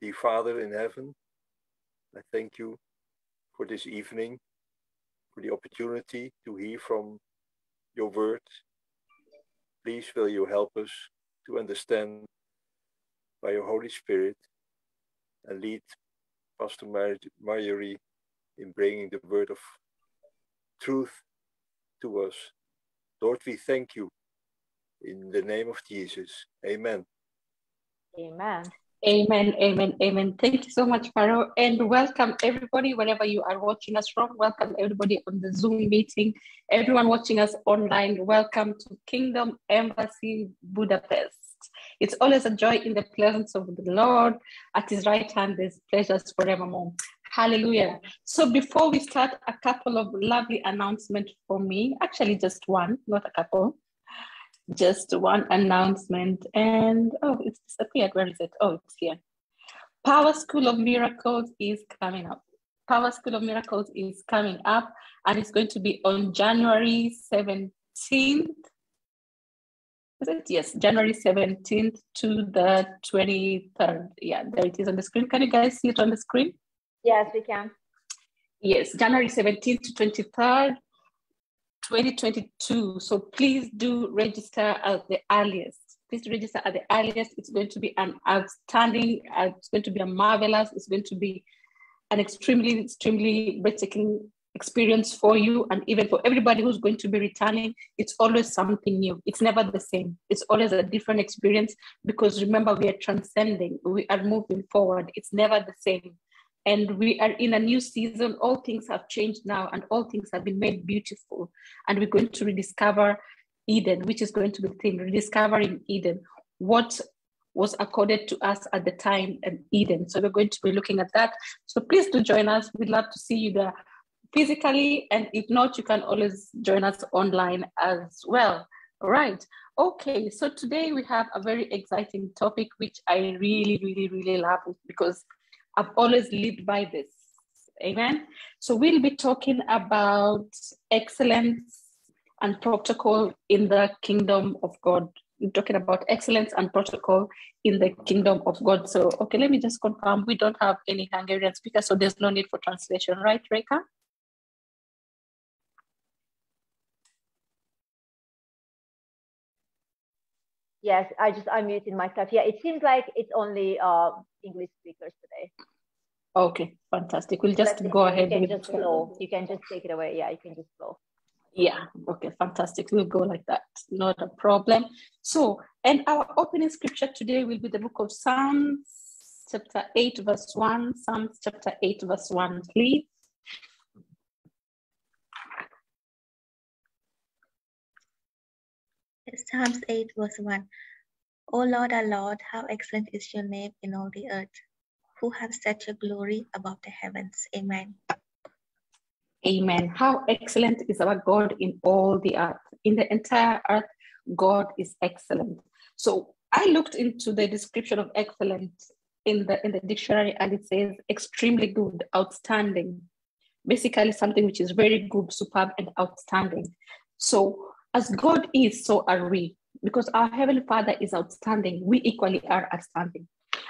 Dear Father in heaven, I thank you for this evening, for the opportunity to hear from your word. Please will you help us to understand by your Holy Spirit and lead Pastor Mar- Marjorie in bringing the word of truth to us. Lord, we thank you in the name of Jesus. Amen. Amen. Amen, amen, amen. Thank you so much, Pharaoh, and welcome everybody wherever you are watching us from. Welcome everybody on the Zoom meeting. Everyone watching us online, welcome to Kingdom Embassy Budapest. It's always a joy in the presence of the Lord. At his right hand, there's pleasures forevermore. Hallelujah. So before we start, a couple of lovely announcements for me. Actually, just one, not a couple just one announcement and oh it's disappeared. Where is it? Oh it's here. Power school of miracles is coming up. Power school of miracles is coming up and it's going to be on january 17th is it? Yes january 17th to the 23rd yeah there it is on the screen. Can you guys see it on the screen? Yes, we can. yes january 17th to 23rd 2022. So please do register at the earliest. Please register at the earliest. It's going to be an outstanding, uh, it's going to be a marvelous, it's going to be an extremely, extremely breathtaking experience for you and even for everybody who's going to be returning. It's always something new. It's never the same. It's always a different experience because remember, we are transcending, we are moving forward. It's never the same and we are in a new season. All things have changed now, and all things have been made beautiful. And we're going to rediscover Eden, which is going to be the thing rediscovering Eden, what was accorded to us at the time in Eden. So we're going to be looking at that. So please do join us. We'd love to see you there physically, and if not, you can always join us online as well. All right. Okay, so today we have a very exciting topic, which I really, really, really love because I've always lived by this. Amen. So we'll be talking about excellence and protocol in the kingdom of God. We're talking about excellence and protocol in the kingdom of God. So, okay, let me just confirm we don't have any Hungarian speakers, so there's no need for translation, right, Reka? Yes, I just unmuted myself. Yeah, it seems like it's only uh, English speakers today. Okay, fantastic. We'll just go you ahead can with just flow. You can just take it away. Yeah, you can just flow. Yeah, okay, fantastic. We'll go like that. Not a problem. So, and our opening scripture today will be the book of Psalms, chapter 8, verse 1. Psalms, chapter 8, verse 1, please. Psalms 8, verse 1. O Lord, our Lord, how excellent is your name in all the earth, who have set your glory above the heavens. Amen. Amen. How excellent is our God in all the earth. In the entire earth, God is excellent. So I looked into the description of excellence in the in the dictionary and it says extremely good, outstanding. Basically something which is very good, superb, and outstanding. So as God is, so are we. Because our Heavenly Father is outstanding, we equally are outstanding.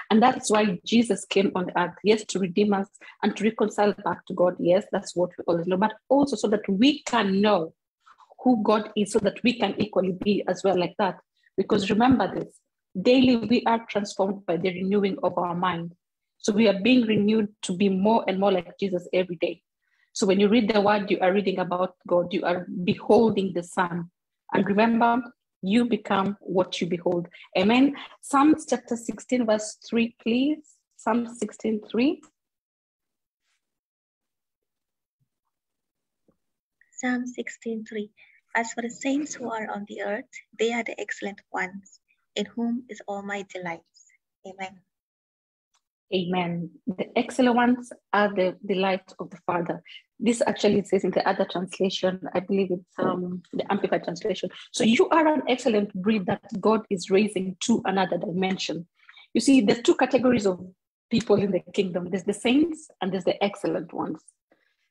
And that's why Jesus came on earth, yes, to redeem us and to reconcile back to God. Yes, that's what we always know, but also so that we can know who God is, so that we can equally be as well like that. Because remember this daily we are transformed by the renewing of our mind. So we are being renewed to be more and more like Jesus every day. So when you read the word, you are reading about God, you are beholding the Son. And remember, you become what you behold. Amen. Psalms chapter 16, verse 3, please. Psalm 16, 3. Psalm 16:3. As for the saints who are on the earth, they are the excellent ones, in whom is all my delights. Amen. Amen. The excellent ones are the delight of the Father. This actually says in the other translation, I believe it's um, the Amplified translation. So you are an excellent breed that God is raising to another dimension. You see, there's two categories of people in the kingdom there's the saints and there's the excellent ones.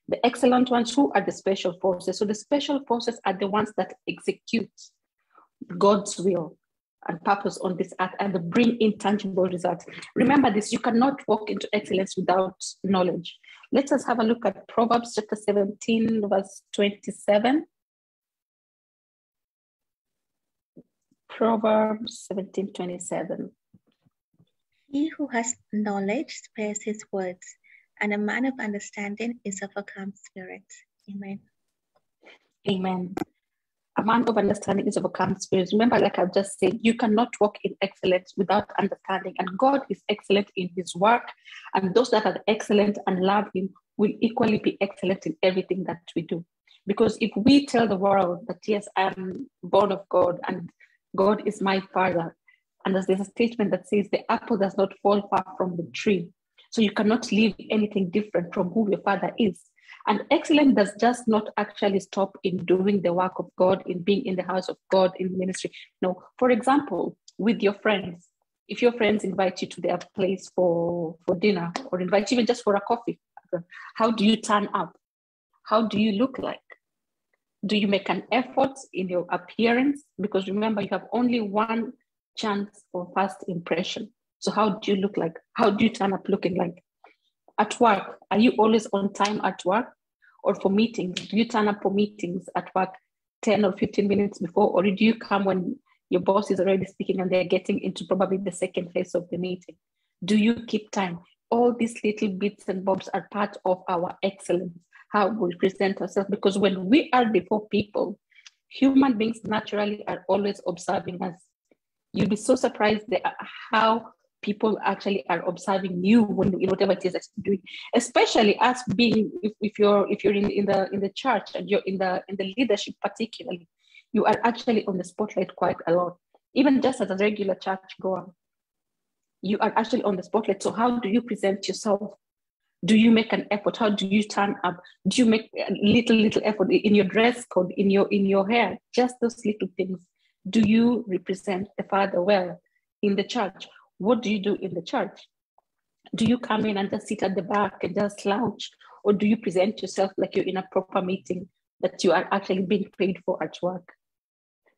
The excellent ones who are the special forces. So the special forces are the ones that execute God's will. And purpose on this earth and bring intangible results. Remember this, you cannot walk into excellence without knowledge. Let us have a look at Proverbs chapter 17, verse 27. Proverbs 17, 27. He who has knowledge spares his words, and a man of understanding is of a calm spirit. Amen. Amen. A man of understanding is calm spirit. Remember, like I've just said, you cannot walk in excellence without understanding. And God is excellent in his work. And those that are excellent and love him will equally be excellent in everything that we do. Because if we tell the world that, yes, I'm born of God and God is my father, and there's a statement that says the apple does not fall far from the tree. So you cannot live anything different from who your father is. And excellence does just not actually stop in doing the work of God, in being in the house of God, in ministry. No, for example, with your friends, if your friends invite you to their place for, for dinner or invite you even just for a coffee, how do you turn up? How do you look like? Do you make an effort in your appearance? Because remember, you have only one chance for first impression. So, how do you look like? How do you turn up looking like? At work, are you always on time at work? Or for meetings, do you turn up for meetings at work 10 or 15 minutes before? Or do you come when your boss is already speaking and they're getting into probably the second phase of the meeting? Do you keep time? All these little bits and bobs are part of our excellence, how we present ourselves. Because when we are before people, human beings naturally are always observing us. You'll be so surprised how people actually are observing you when in whatever it is that you're doing especially as being if, if you're if you're in, in the in the church and you're in the in the leadership particularly you are actually on the spotlight quite a lot. Even just as a regular church goer you are actually on the spotlight. So how do you present yourself? Do you make an effort? How do you turn up? Do you make a little little effort in your dress code in your in your hair? Just those little things. Do you represent the father well in the church what do you do in the church? Do you come in and just sit at the back and just lounge? Or do you present yourself like you're in a proper meeting that you are actually being paid for at work?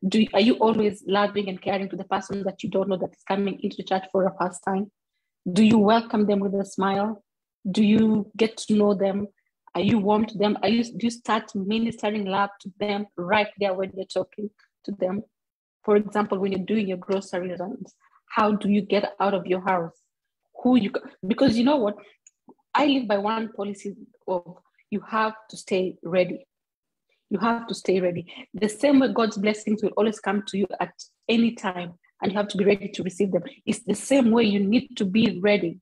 Do, are you always loving and caring to the person that you don't know that is coming into the church for a first time? Do you welcome them with a smile? Do you get to know them? Are you warm to them? Are you, do you start ministering love to them right there when you're talking to them? For example, when you're doing your grocery runs, how do you get out of your house? Who you because you know what? I live by one policy of you have to stay ready. You have to stay ready. The same way god's blessings will always come to you at any time and you have to be ready to receive them. It's the same way you need to be ready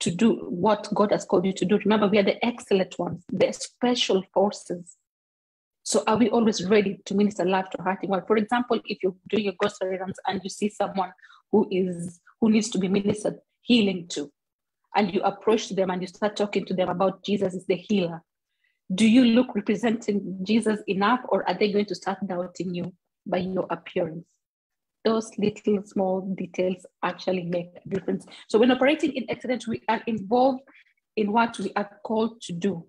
to do what god has called you to do. Remember we are the excellent ones the special forces. So are we always ready to minister love to hurting one? For example, if you're doing your grocery runs and you see someone who is who needs to be ministered healing to, and you approach them and you start talking to them about Jesus is the healer, do you look representing Jesus enough, or are they going to start doubting you by your appearance? Those little small details actually make a difference. So when operating in excellence, we are involved in what we are called to do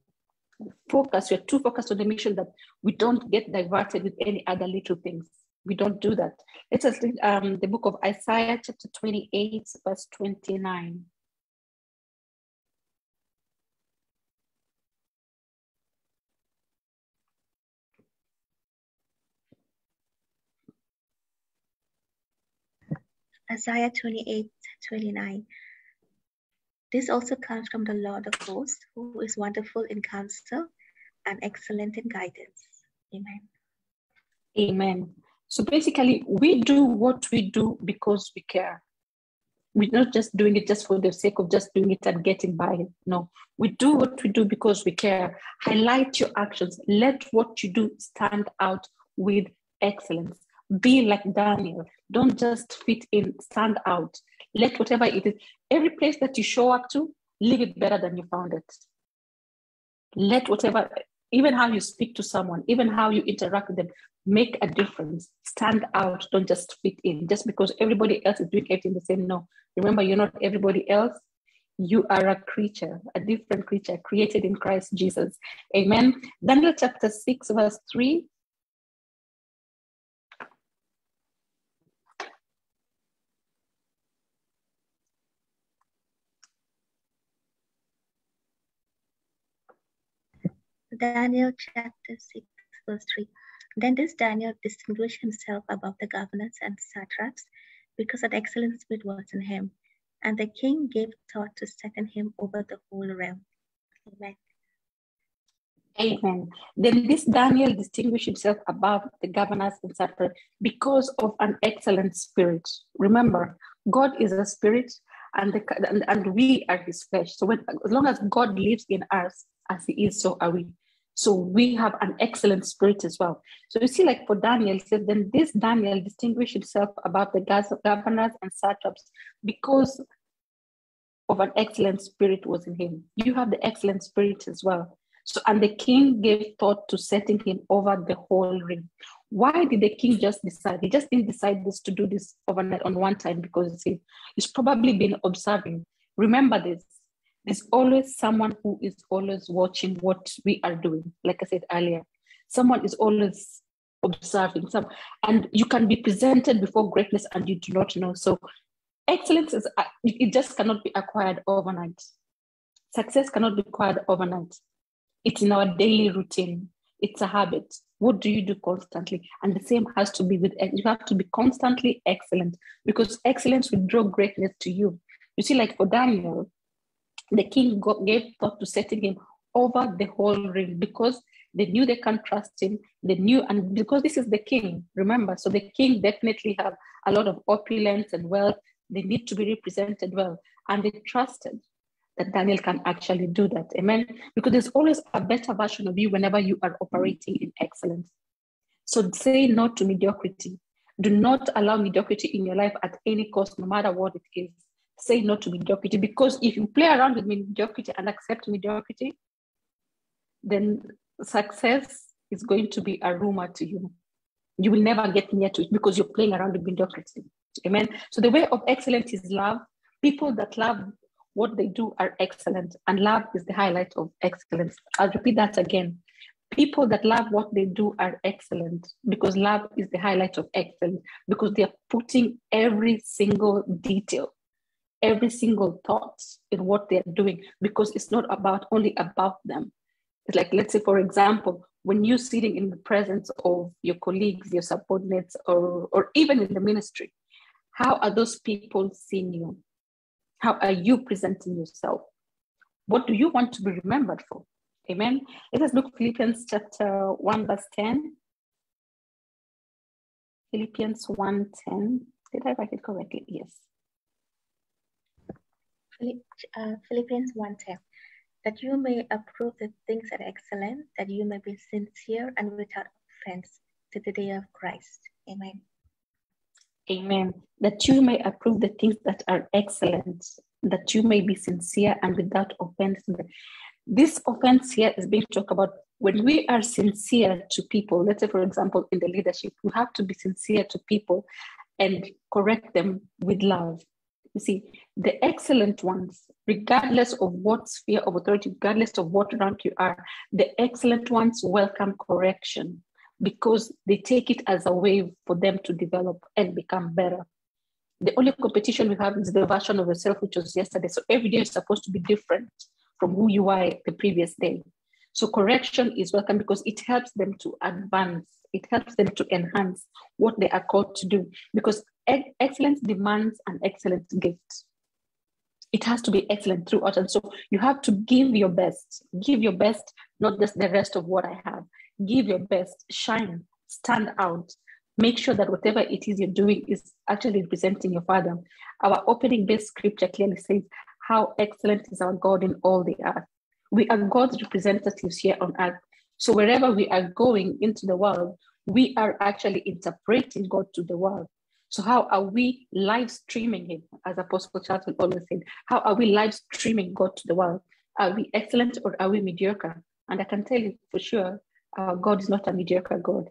focus, we're too focused on the mission that we don't get diverted with any other little things. We don't do that. Let us read um, the book of Isaiah, chapter 28, verse 29. Isaiah 28, 29. This also comes from the Lord of hosts, who is wonderful in counsel and excellent in guidance. Amen. Amen. So basically, we do what we do because we care. We're not just doing it just for the sake of just doing it and getting by. No, we do what we do because we care. Highlight your actions. Let what you do stand out with excellence. Be like Daniel. Don't just fit in, stand out. Let whatever it is, every place that you show up to, leave it better than you found it. Let whatever, even how you speak to someone, even how you interact with them, make a difference. Stand out. Don't just fit in. Just because everybody else is doing everything the same. No. Remember, you're not everybody else. You are a creature, a different creature created in Christ Jesus. Amen. Daniel chapter 6, verse 3 Daniel chapter 6, verse 3. Then this Daniel distinguished himself above the governors and satraps because an excellent spirit was in him, and the king gave thought to setting him over the whole realm. Amen. Amen. Then this Daniel distinguished himself above the governors and satraps because of an excellent spirit. Remember, God is a spirit, and, the, and, and we are his flesh. So when, as long as God lives in us as he is, so are we. So we have an excellent spirit as well. So you see, like for Daniel, said, then this Daniel distinguished himself above the governors and satraps because of an excellent spirit was in him. You have the excellent spirit as well. So, and the king gave thought to setting him over the whole ring. Why did the king just decide? He just didn't decide this to do this overnight on one time because he's probably been observing. Remember this there's always someone who is always watching what we are doing. Like I said earlier, someone is always observing some, and you can be presented before greatness and you do not know. So, excellence is uh, it just cannot be acquired overnight. Success cannot be acquired overnight. It's in our daily routine. It's a habit. What do you do constantly? And the same has to be with you have to be constantly excellent because excellence will draw greatness to you. You see, like for Daniel, the king gave thought to setting him over the whole ring because they knew they can't trust him. They knew, and because this is the king, remember, so the king definitely have a lot of opulence and wealth. They need to be represented well, and they trusted that Daniel can actually do that. Amen. Because there's always a better version of you whenever you are operating in excellence. So say no to mediocrity. Do not allow mediocrity in your life at any cost, no matter what it is. Say no to mediocrity because if you play around with mediocrity and accept mediocrity, then success is going to be a rumor to you. You will never get near to it because you're playing around with mediocrity. Amen. So the way of excellence is love. People that love what they do are excellent, and love is the highlight of excellence. I'll repeat that again. People that love what they do are excellent because love is the highlight of excellence because they are putting every single detail, every single thought in what they're doing because it's not about only about them. It's like, let's say, for example, when you're sitting in the presence of your colleagues, your subordinates, or, or even in the ministry, how are those people seeing you? How are you presenting yourself? What do you want to be remembered for? Amen. Let us look Philippians chapter 1, verse 10. Philippians 1 10. Did I write it correctly? Yes. Uh, Philippians 1 10. That you may approve the things that are excellent, that you may be sincere and without offense to the day of Christ. Amen. Amen. That you may approve the things that are excellent, that you may be sincere and without offense. This offense here is being talked about when we are sincere to people. Let's say, for example, in the leadership, we have to be sincere to people and correct them with love. You see, the excellent ones, regardless of what sphere of authority, regardless of what rank you are, the excellent ones welcome correction because they take it as a way for them to develop and become better. The only competition we have is the version of yourself which was yesterday. So every day is supposed to be different from who you were the previous day. So correction is welcome because it helps them to advance. It helps them to enhance what they are called to do because excellence demands an excellent gift. It has to be excellent throughout. And so you have to give your best. Give your best, not just the rest of what I have give your best, shine, stand out. Make sure that whatever it is you're doing is actually representing your Father. Our opening base scripture clearly says, How excellent is our God in all the earth. We are God's representatives here on earth. So wherever we are going into the world, we are actually interpreting God to the world. So how are we live streaming Him, as Apostle Charles will always say? How are we live streaming God to the world? Are we excellent or are we mediocre? And I can tell you for sure uh, God is not a mediocre God,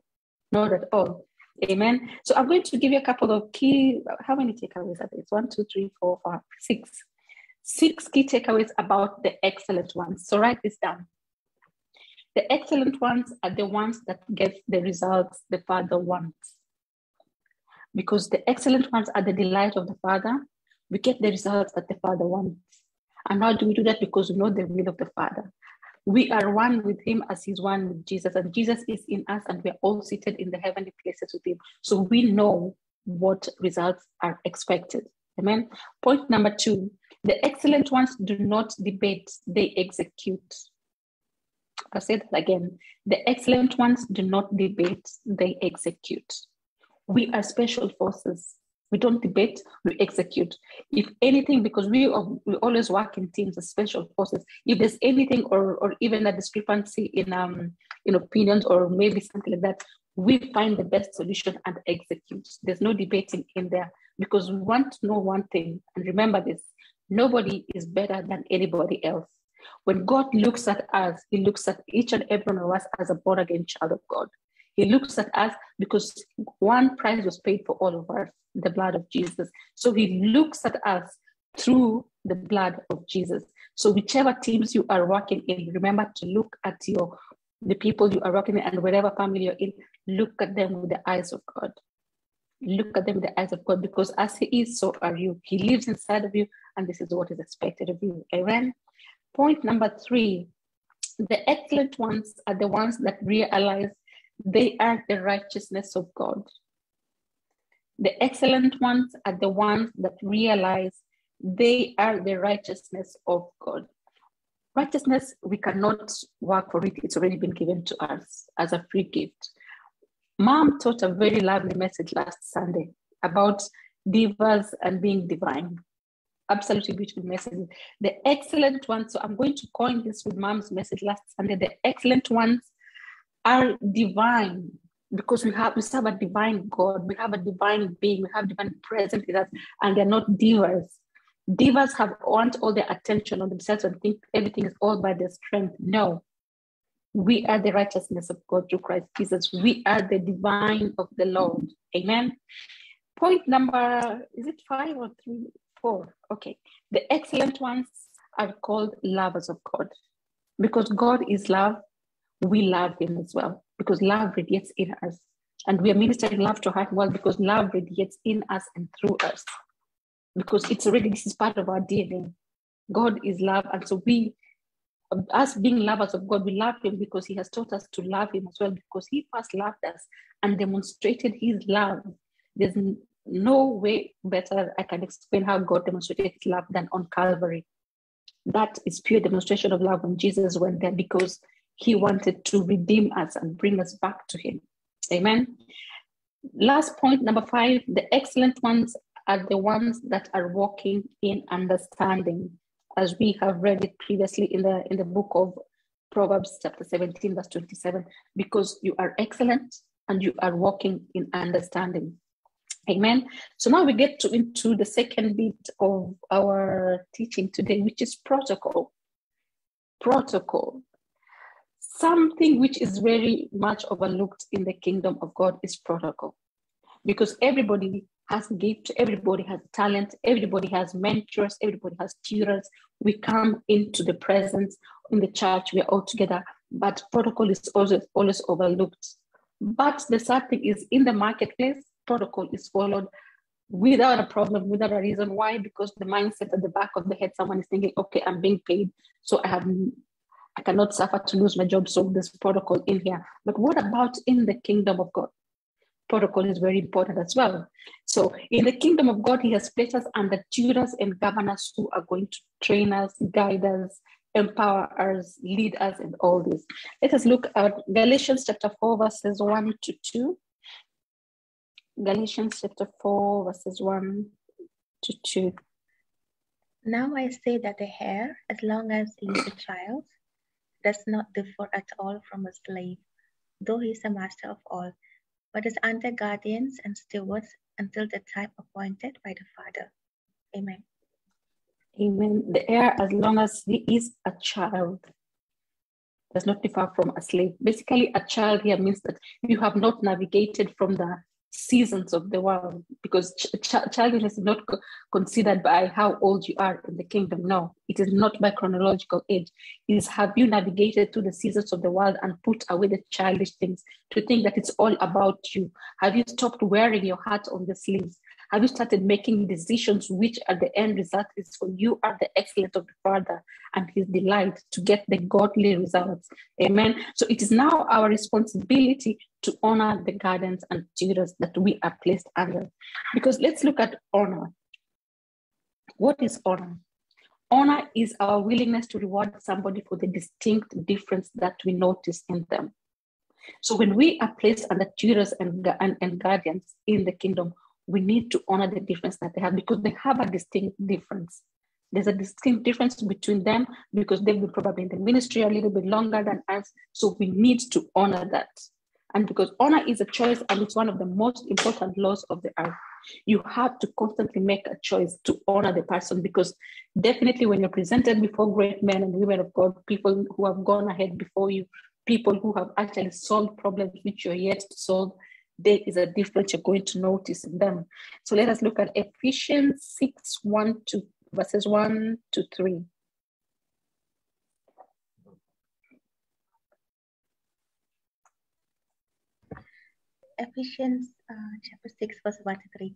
not at all. Amen. So I'm going to give you a couple of key. How many takeaways are there? One, two, three, four, five, six. Six key takeaways about the excellent ones. So write this down. The excellent ones are the ones that get the results the Father wants. Because the excellent ones are the delight of the Father, we get the results that the Father wants. And how do we do that? Because we know the will of the Father We are one with him as he's one with Jesus, and Jesus is in us, and we're all seated in the heavenly places with him. So we know what results are expected. Amen. Point number two the excellent ones do not debate, they execute. I'll say that again. The excellent ones do not debate, they execute. We are special forces. We don't debate, we execute. If anything, because we, we always work in teams as special forces, if there's anything or, or even a discrepancy in, um, in opinions or maybe something like that, we find the best solution and execute. There's no debating in there because we want to know one thing. And remember this nobody is better than anybody else. When God looks at us, He looks at each and every one of us as a born again child of God. He looks at us because one price was paid for all of us, the blood of Jesus. So he looks at us through the blood of Jesus. So whichever teams you are working in, remember to look at your the people you are working in and whatever family you're in, look at them with the eyes of God. Look at them with the eyes of God because as He is, so are you. He lives inside of you, and this is what is expected of you. Amen. Point number three the excellent ones are the ones that realize they are the righteousness of God. The excellent ones are the ones that realize they are the righteousness of God. Righteousness, we cannot work for it, it's already been given to us as a free gift. Mom taught a very lovely message last Sunday about divas and being divine. Absolutely beautiful message. The excellent ones, so I'm going to coin this with mom's message last Sunday. The excellent ones are divine because we have we serve a divine God, we have a divine being, we have divine presence in us, and they're not divas. Divas have want all their attention on themselves and think everything is all by their strength. No. We are the righteousness of God through Christ Jesus. We are the divine of the Lord. Amen. Point number, is it five or three? Four. Okay. The excellent ones are called lovers of God because God is love we love him as well because love radiates in us. And we are ministering love to heart well because love radiates in us and through us. Because it's already, this is part of our DNA. God is love. And so we, us being lovers of God, we love him because he has taught us to love him as well because he first loved us and demonstrated his love. There's no way better I can explain how God demonstrated his love than on Calvary. That is pure demonstration of love when Jesus went there because he wanted to redeem us and bring us back to Him. Amen. Last point, number five the excellent ones are the ones that are walking in understanding, as we have read it previously in the, in the book of Proverbs, chapter 17, verse 27, because you are excellent and you are walking in understanding. Amen. So now we get to, into the second bit of our teaching today, which is protocol. Protocol. Something which is very much overlooked in the kingdom of God is protocol. Because everybody has gift, everybody has talent, everybody has mentors, everybody has tutors. We come into the presence in the church, we're all together, but protocol is always always overlooked. But the sad thing is in the marketplace, protocol is followed without a problem, without a reason. Why? Because the mindset at the back of the head, someone is thinking, okay, I'm being paid, so I have I cannot suffer to lose my job. So there's protocol in here. But what about in the kingdom of God? Protocol is very important as well. So in the kingdom of God, He has placed us under tutors and governors who are going to train us, guide us, empower us, lead us in all this. Let us look at Galatians chapter 4, verses 1 to 2. Galatians chapter 4, verses 1 to 2. Now I say that the hair, as long as he is a child, does not differ at all from a slave, though he is a master of all, but is under guardians and stewards until the time appointed by the Father. Amen. Amen. The heir, as long as he is a child, does not differ from a slave. Basically, a child here means that you have not navigated from the seasons of the world because ch- childhood is not co- considered by how old you are in the kingdom. No it is not by chronological age. It is have you navigated through the seasons of the world and put away the childish things to think that it's all about you? Have you stopped wearing your heart on the sleeves Have you started making decisions which at the end result is for you are the excellence of the Father and his delight to get the godly results? Amen. So it is now our responsibility to honor the guardians and tutors that we are placed under. Because let's look at honor. What is honor? Honor is our willingness to reward somebody for the distinct difference that we notice in them. So when we are placed under tutors and, and, and guardians in the kingdom, we need to honor the difference that they have because they have a distinct difference. There's a distinct difference between them because they've been probably in the ministry a little bit longer than us. So we need to honor that. And because honor is a choice and it's one of the most important laws of the earth, you have to constantly make a choice to honor the person because definitely when you're presented before great men and women of God, people who have gone ahead before you, people who have actually solved problems which you're yet to solve, there is a difference you're going to notice in them. So let us look at Ephesians 6 1 to verses 1 to 3. Ephesians uh, chapter 6, verse 1 to 3.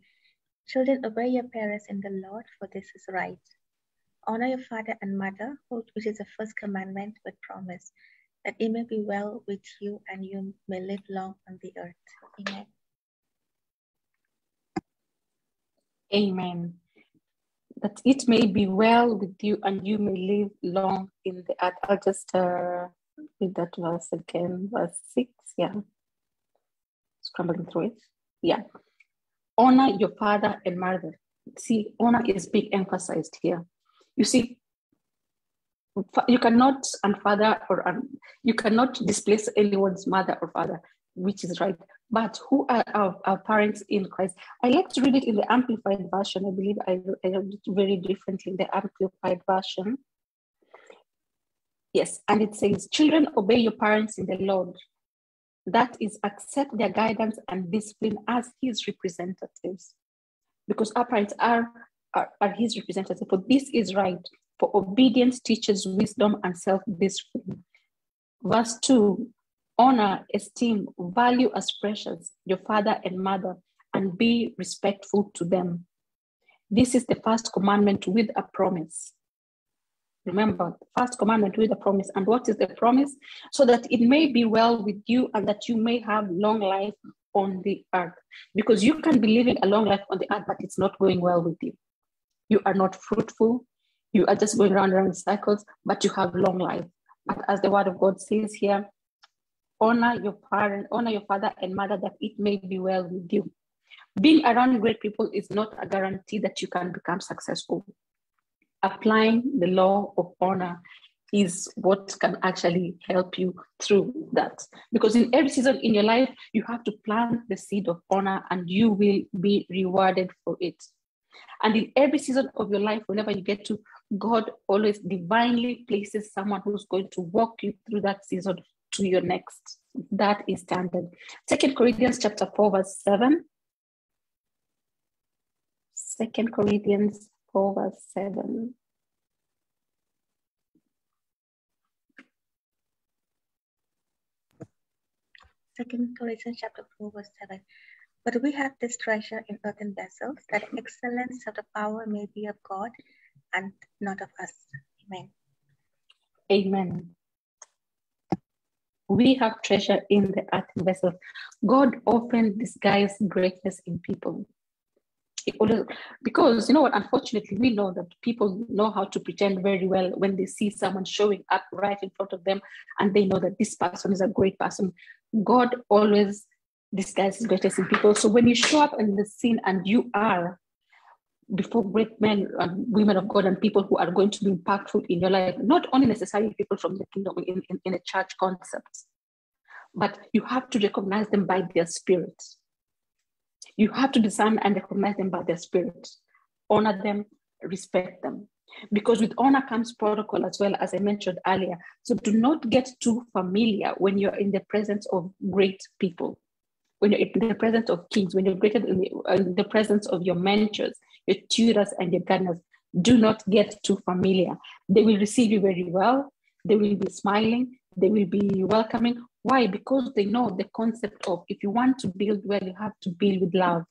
Children, obey your parents in the Lord, for this is right. Honor your father and mother, which is the first commandment with promise, that it may be well with you and you may live long on the earth. Amen. Amen. That it may be well with you and you may live long in the earth. I'll just uh, read that verse again, verse 6. Yeah. Scrambling through it. Yeah. Honor your father and mother. See, honor is big emphasized here. You see, you cannot unfather or un, you cannot displace anyone's mother or father, which is right. But who are our, our, parents in Christ? I like to read it in the Amplified Version. I believe I, I read it very differently in the Amplified Version. Yes, and it says, Children, obey your parents in the Lord. That is, accept their guidance and discipline as his representatives. Because our parents are, are, are his representatives. For this is right for obedience teaches wisdom and self discipline. Verse 2 Honor, esteem, value as precious your father and mother, and be respectful to them. This is the first commandment with a promise. Remember, first commandment with a promise. And what is the promise? So that it may be well with you and that you may have long life on the earth. Because you can be living a long life on the earth, but it's not going well with you. You are not fruitful, you are just going around and around cycles, but you have long life. But as the word of God says here, honor your parent, honor your father and mother that it may be well with you. Being around great people is not a guarantee that you can become successful. Applying the law of honor is what can actually help you through that. Because in every season in your life, you have to plant the seed of honor and you will be rewarded for it. And in every season of your life, whenever you get to, God always divinely places someone who's going to walk you through that season to your next. That is standard. Second Corinthians chapter 4, verse 7. Second Corinthians 4, verse 7. Second Corinthians chapter 4, verse 7. But we have this treasure in earthen vessels, that excellence of the power may be of God and not of us. Amen. Amen. We have treasure in the earthen vessels. God often disguises greatness in people. Because you know what, unfortunately, we know that people know how to pretend very well when they see someone showing up right in front of them and they know that this person is a great person. God always disguises greatness in people. So when you show up in the scene and you are before great men and women of God and people who are going to be impactful in your life, not only necessarily people from the kingdom in, in, in a church concept, but you have to recognize them by their spirit. You have to discern and recognize them by their spirit, honor them, respect them. Because with honor comes protocol as well, as I mentioned earlier. So do not get too familiar when you're in the presence of great people when you're in the presence of kings, when you're greeted in the, uh, in the presence of your mentors, your tutors, and your guardians, do not get too familiar. They will receive you very well. They will be smiling. They will be welcoming. Why? Because they know the concept of if you want to build well, you have to build with love.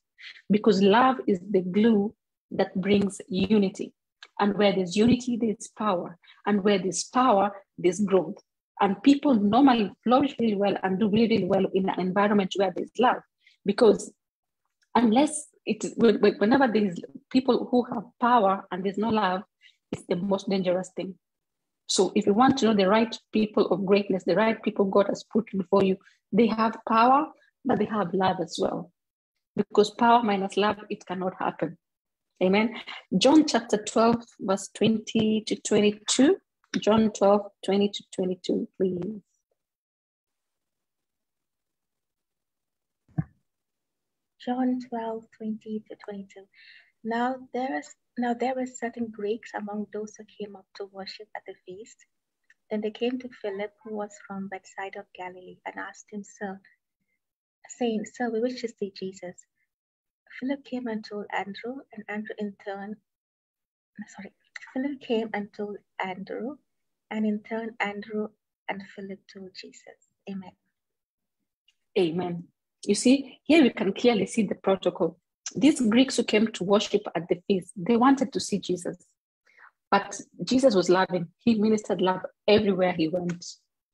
because love is the glue that brings unity. And where there's unity, there's power. And where there's power, there's growth. And people normally flourish really well and do really, really well in an environment where there's love. Because unless it, whenever there's people who have power and there's no love, it's the most dangerous thing. So if you want to know the right people of greatness, the right people God has put before you, they have power, but they have love as well. Because power minus love, it cannot happen. Amen. John chapter 12, verse 20 to 22. John 12, 20 to 22, please. John 12, 20 to 22. Now there is now there were certain Greeks among those who came up to worship at the feast. Then they came to Philip, who was from Bethsaida of Galilee, and asked him, Sir, saying, Sir, we wish to see Jesus. Philip came and told Andrew, and Andrew in turn, sorry, Philip came and told Andrew, and in turn, Andrew and Philip told Jesus. Amen. Amen. You see, here we can clearly see the protocol these Greeks who came to worship at the feast, they wanted to see Jesus. But Jesus was loving. He ministered love everywhere he went.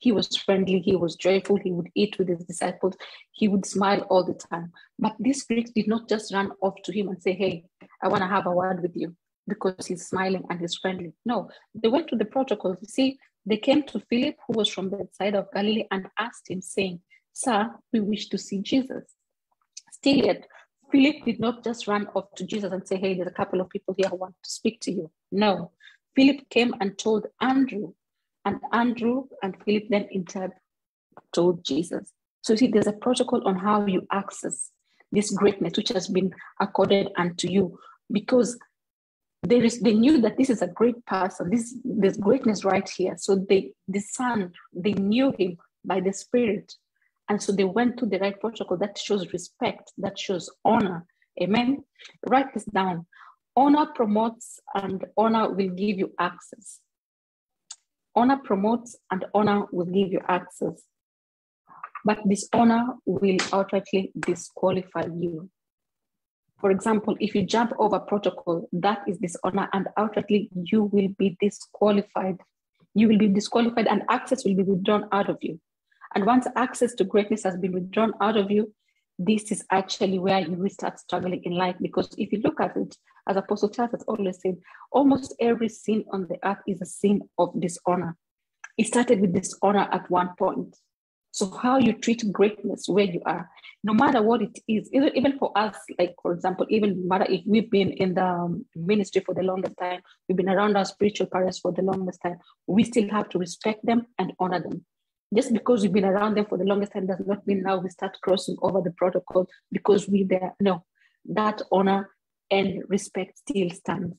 He was friendly, he was joyful, he would eat with his disciples, he would smile all the time. But these Greeks did not just run off to him and say, Hey, I want to have a word with you because he's smiling and he's friendly. No, they went to the protocol. You see, they came to Philip, who was from Bethsaida of Galilee, and asked him, saying, Sir, we wish to see Jesus. Still yet, Philip did not just run off to Jesus and say, Hey, there's a couple of people here who want to speak to you. No. Philip came and told Andrew, and Andrew and Philip then in turn told Jesus. So, you see, there's a protocol on how you access this greatness which has been accorded unto you because there is they knew that this is a great person this there's greatness right here so they the son they knew him by the spirit and so they went to the right protocol that shows respect, that shows honor. Amen. Write this down. Honor promotes and honor will give you access. Honor promotes and honor will give you access. But dishonor will outrightly disqualify you. For example, if you jump over protocol, that is dishonor, and outrightly you will be disqualified. You will be disqualified, and access will be withdrawn out of you. And once access to greatness has been withdrawn out of you, this is actually where you will start struggling in life. Because if you look at it, as Apostle Charles has always said, almost every sin on the earth is a sin of dishonor. It started with dishonor at one point. So, how you treat greatness where you are, no matter what it is, even for us, like for example, even matter if we've been in the um, ministry for the longest time, we've been around our spiritual parents for the longest time, we still have to respect them and honor them just because we've been around them for the longest time does not mean now we start crossing over the protocol because we there. No, that honor and respect still stands.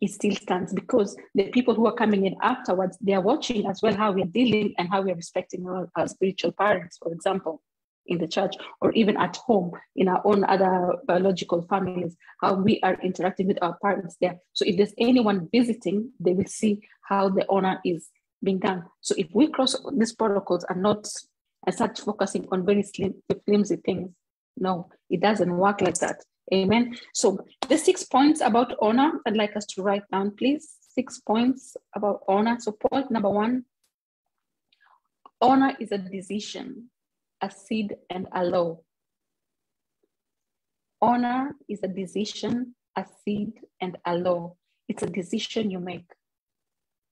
It still stands because the people who are coming in afterwards, they are watching as well how we are dealing and how we are respecting our, our spiritual parents, for example, in the church or even at home in our own other biological families, how we are interacting with our parents there. So if there's anyone visiting, they will see how the honor is being done. So if we cross these protocols and not start focusing on very slim, flimsy things, no, it doesn't work like that. Amen. So the six points about honor, I'd like us to write down, please. Six points about honor. So point number one, honor is a decision, a seed, and a law. Honor is a decision, a seed, and a law. It's a decision you make.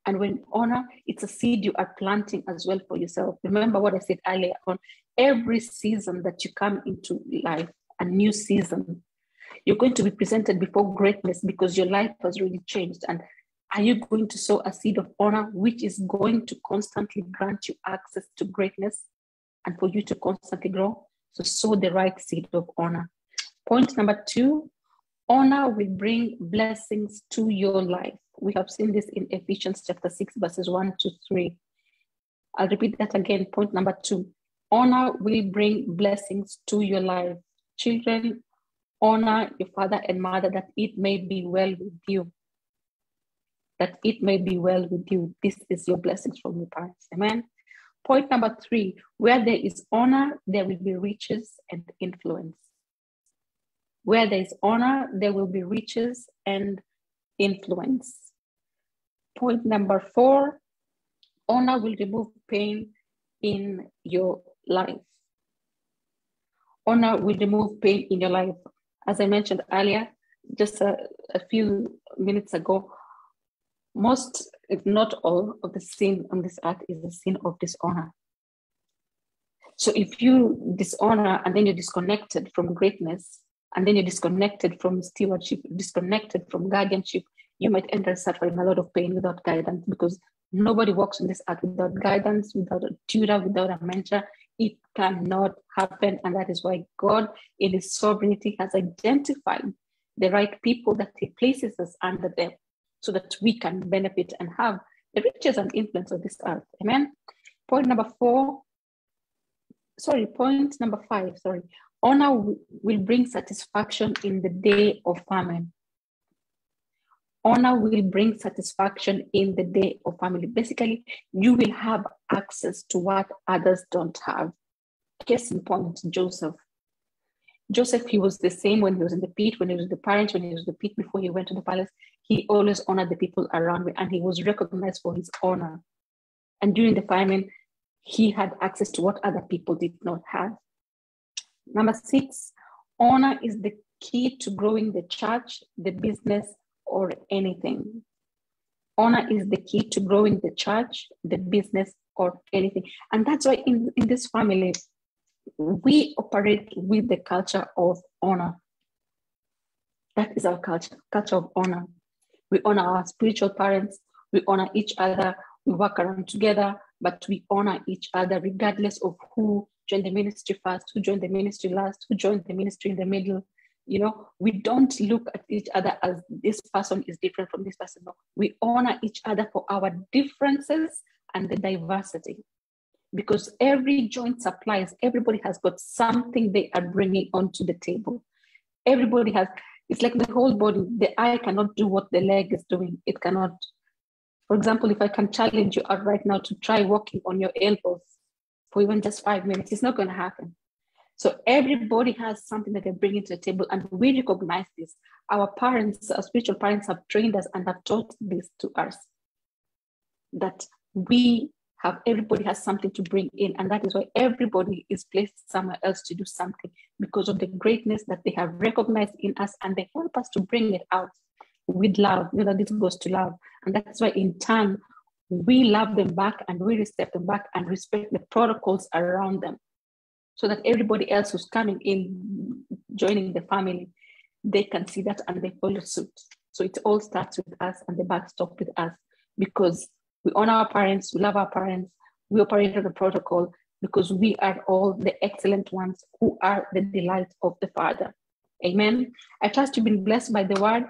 And when honor, it's a seed you are planting as well for yourself. Remember what I said earlier on every season that you come into life, a new season, you're going to be presented before greatness because your life has really changed. And are you going to sow a seed of honor, which is going to constantly grant you access to greatness and for you to constantly grow? So, sow the right seed of honor. Point number two honor will bring blessings to your life. We have seen this in Ephesians chapter 6, verses 1 to 3. I'll repeat that again. Point number two honor will bring blessings to your life. Children, honor your father and mother that it may be well with you. That it may be well with you. This is your blessings from your parents. Amen. Point number three where there is honor, there will be riches and influence. Where there is honor, there will be riches and influence. Point number four honor will remove pain in your life. Honor will remove pain in your life. As I mentioned earlier, just a, a few minutes ago, most, if not all, of the sin on this earth is the sin of dishonor. So if you dishonor and then you're disconnected from greatness, and then you're disconnected from stewardship, disconnected from guardianship, you might end up suffering a lot of pain without guidance because nobody walks on this earth without guidance, without a tutor, without a mentor. It cannot happen. And that is why God, in His sovereignty, has identified the right people that He places us under them so that we can benefit and have the riches and influence of this earth. Amen. Point number four. Sorry, point number five. Sorry. Honor will bring satisfaction in the day of famine. Honor will bring satisfaction in the day of family. Basically, you will have access to what others don't have. Case in point, Joseph. Joseph, he was the same when he was in the pit, when he was the parents, when he was the pit before he went to the palace. He always honored the people around him and he was recognized for his honor. And during the famine, he had access to what other people did not have. Number six, honor is the key to growing the church, the business, or anything. Honor is the key to growing the church, the business, or anything. And that's why in, in this family, we operate with the culture of honor. That is our culture, culture of honor. We honor our spiritual parents, we honor each other, we work around together, but we honor each other regardless of who joined the ministry first, who joined the ministry last, who joined the ministry in the middle. You know, we don't look at each other as this person is different from this person. No, we honor each other for our differences and the diversity. Because every joint supplies, everybody has got something they are bringing onto the table. Everybody has, it's like the whole body. The eye cannot do what the leg is doing. It cannot. For example, if I can challenge you out right now to try walking on your elbows, for even just five minutes. It's not going to happen. So everybody has something that they're bringing to the table, and we recognize this. Our parents, our spiritual parents, have trained us and have taught this to us. That we have everybody has something to bring in, and that is why everybody is placed somewhere else to do something because of the greatness that they have recognized in us, and they help us to bring it out with love. You know, this goes to love, and that's why in turn we love them back and we respect them back and respect the protocols around them so that everybody else who's coming in joining the family they can see that and they follow suit. So it all starts with us and the back stop with us because we honor our parents we love our parents we operate on the protocol because we are all the excellent ones who are the delight of the father. Amen. I trust you've been blessed by the word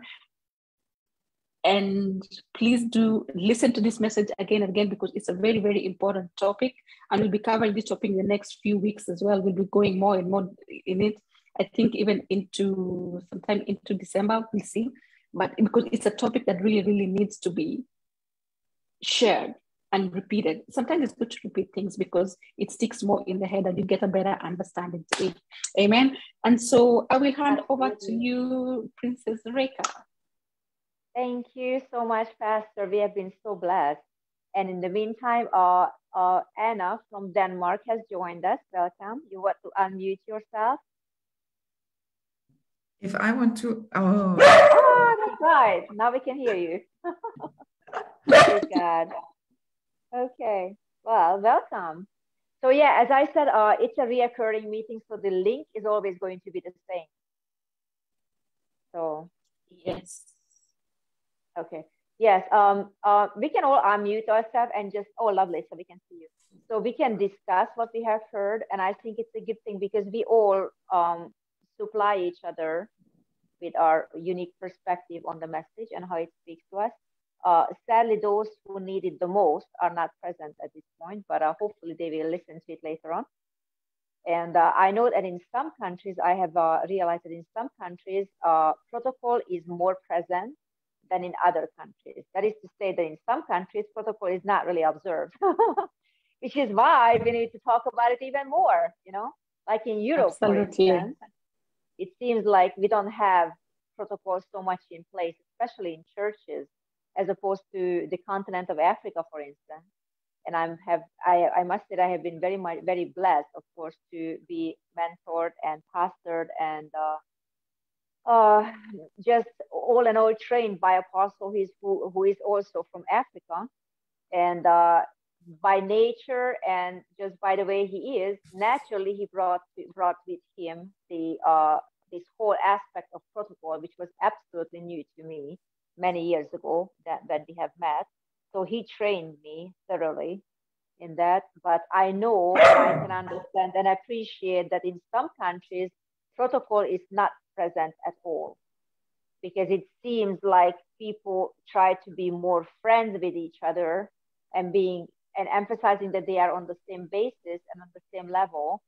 and please do listen to this message again and again because it's a very, very important topic. And we'll be covering this topic in the next few weeks as well. We'll be going more and more in it. I think even into sometime into December, we'll see. But because it's a topic that really, really needs to be shared and repeated. Sometimes it's good to repeat things because it sticks more in the head and you get a better understanding to it. Amen. And so I will hand over to you, Princess Reka. Thank you so much, Pastor. We have been so blessed. And in the meantime, uh, uh, Anna from Denmark has joined us. Welcome. You want to unmute yourself? If I want to, oh. oh that's right. Now we can hear you. Praise God. Okay. Well, welcome. So yeah, as I said, uh, it's a reoccurring meeting, so the link is always going to be the same. So yes. Okay. Yes. Um. Uh. We can all unmute ourselves and just. Oh, lovely. So we can see you. So we can discuss what we have heard, and I think it's a good thing because we all um supply each other with our unique perspective on the message and how it speaks to us. Uh, sadly, those who need it the most are not present at this point, but uh, hopefully they will listen to it later on. And uh, I know that in some countries, I have uh, realized that in some countries, uh, protocol is more present than in other countries. That is to say that in some countries, protocol is not really observed, which is why we need to talk about it even more, you know, like in Europe, Absolutely. for instance. it seems like we don't have protocols so much in place, especially in churches, as opposed to the continent of Africa, for instance. And I'm have I, I must say I have been very much very blessed, of course, to be mentored and pastored and uh, uh, just all in all trained by apostle who is who, who is also from Africa, and uh, by nature and just by the way he is, naturally he brought brought with him the uh, this whole aspect of protocol, which was absolutely new to me many years ago that when we have met. So he trained me thoroughly in that. But I know I can understand and appreciate that in some countries protocol is not present at all. Because it seems like people try to be more friends with each other and being and emphasizing that they are on the same basis and on the same level.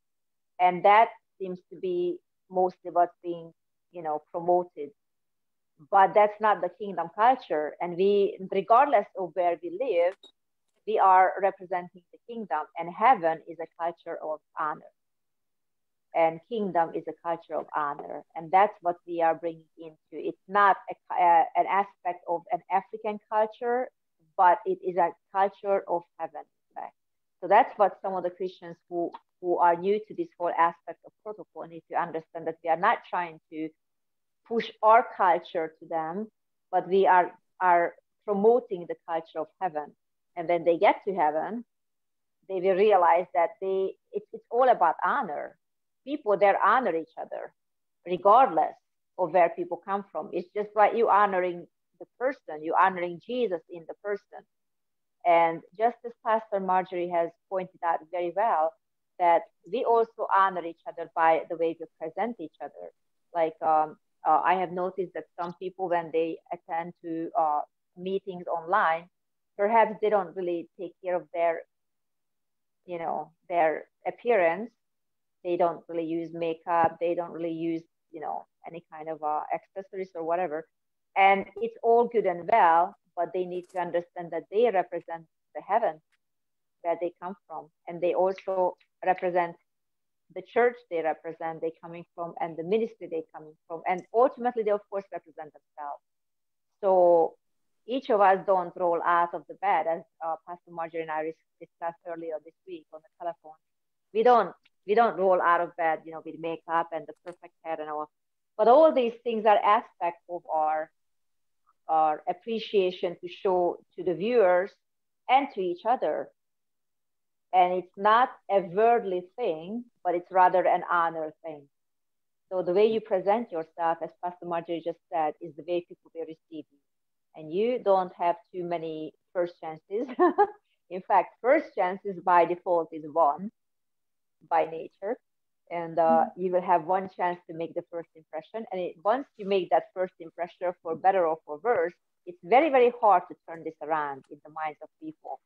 And that seems to be mostly what's being you know promoted. But that's not the kingdom culture. And we regardless of where we live we are representing the kingdom. And heaven is a culture of honor and kingdom is a culture of honor and that's what we are bringing into it's not a, uh, an aspect of an african culture but it is a culture of heaven. Right? So that's what some of the Christians who, who are new to this whole aspect of protocol need to understand that we are not trying to push our culture to them, but we are, are promoting the culture of heaven. And when they get to heaven, they will realize that they it's, it's all about honor. People there honor each other, regardless of where people come from. It's just like you honoring the person, you're honoring Jesus in the person. And just as Pastor Marjorie has pointed out very well, that we also honor each other by the way we present each other. Like um, uh, I have noticed that some people, when they attend to uh, meetings online, perhaps they don't really take care of their, you know, their appearance. They don't really use makeup. They don't really use, you know, any kind of uh, accessories or whatever. And it's all good and well, but they need to understand that they represent the heaven where they come from. And they also represent the church they represent, they coming from, and the ministry they coming from. And ultimately, they, of course, represent themselves. So each of us don't roll out of the bed, as uh, Pastor Marjorie and I discussed earlier this week on the telephone. We don't we don't roll out of bed, you know, with makeup and the perfect hair and all. But all these things are aspects of our our appreciation to show to the viewers and to each other. And it's not a worldly thing, but it's rather an honor thing. So the way you present yourself, as Pastor Marjorie just said, is the way people will receive you. And you don't have too many first chances. In fact, first chances by default is one by nature. And uh, mm-hmm. you will have one chance to make the first impression. And it, once you make that first impression for better or for worse it's very very hard to turn this around in the minds of people.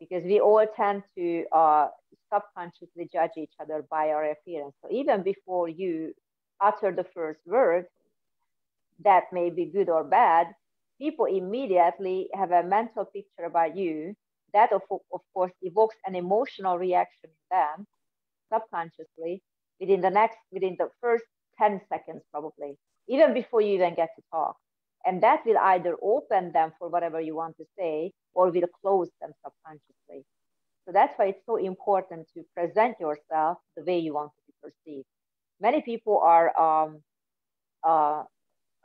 Because we all tend to uh, subconsciously judge each other by our appearance. So even before you utter the first word that may be good or bad people immediately have a mental picture about you. That of, of course evokes an emotional reaction in them subconsciously within the next, within the first 10 seconds, probably, even before you even get to talk. And that will either open them for whatever you want to say or will close them subconsciously. So that's why it's so important to present yourself the way you want to be perceived. Many people are um, uh,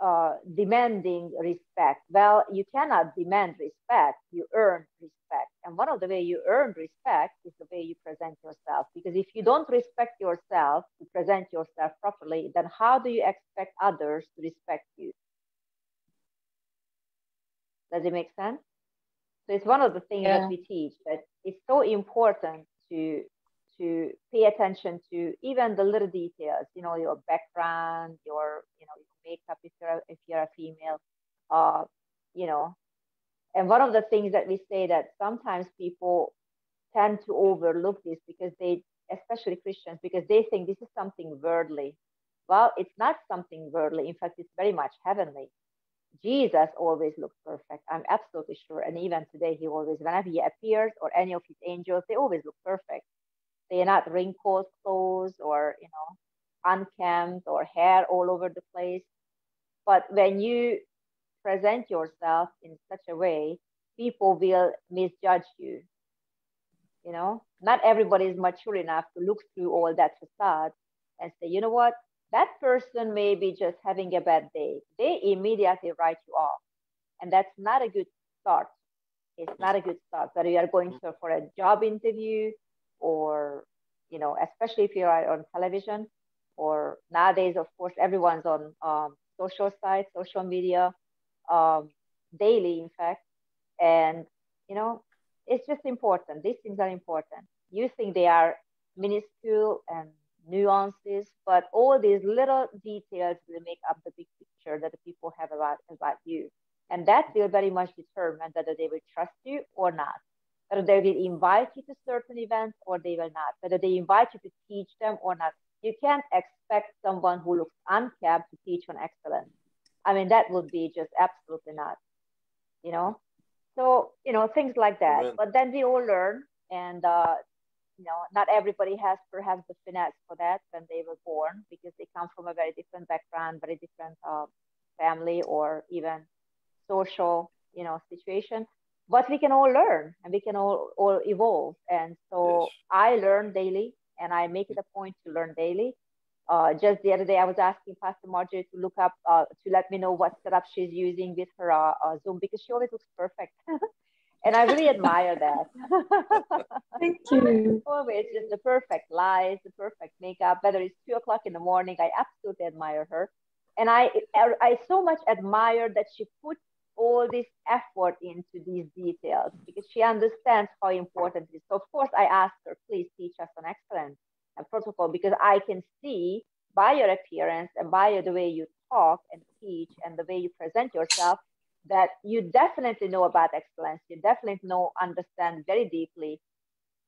uh, demanding respect. Well, you cannot demand respect, you earn respect. And one of the way you earn respect is the way you present yourself. Because if you don't respect yourself to present yourself properly, then how do you expect others to respect you? Does it make sense? So it's one of the things yeah. that we teach that it's so important to to pay attention to even the little details, you know, your background, your, you know, your makeup if you're a, if you're a female, uh, you know. And one of the things that we say that sometimes people tend to overlook this because they, especially Christians, because they think this is something worldly. Well, it's not something worldly. In fact, it's very much heavenly. Jesus always looks perfect. I'm absolutely sure. And even today, he always, whenever he appears or any of his angels, they always look perfect they're not wrinkled clothes or you know unkempt or hair all over the place. But when you present yourself in such a way, people will misjudge you. You know, not everybody is mature enough to look through all that facade and say, you know what, that person may be just having a bad day. They immediately write you off. And that's not a good start. It's not a good start. Whether you are going mm. to, for a job interview or, you know, especially if you are on television or nowadays, of course, everyone's on um, social sites, social media, um, daily, in fact. And, you know, it's just important. These things are important. You think they are minuscule and nuances, but all these little details will make up the big picture that the people have about, about you. And that will very much determine whether they will trust you or not, whether they will invite you to certain events or they will not, whether they invite you to teach them or not. You can't expect someone who looks unkempt to teach on excellence. I mean, that would be just absolutely not, you know? So, you know, things like that. Amen. But then we all learn and, uh, you know, not everybody has perhaps the finesse for that when they were born because they come from a very different background, very different uh, family or even social, you know, situation. But we can all learn and we can all, all evolve. And so yes. I learn daily and I make it a point to learn daily. Uh, just the other day, I was asking Pastor Marjorie to look up uh, to let me know what setup she's using with her uh, uh Zoom because she always looks perfect. and I really admire that. Thank you. always just the perfect lies, the perfect makeup. Whether it's two o'clock in the morning, I absolutely admire her. And I, I so much admire that she put all this effort into these details because she understands how important it is. So of course, I asked her, please teach us on excellence and protocol because I can see by your appearance and by the way you talk and teach and the way you present yourself that you definitely know about excellence. You definitely know, understand very deeply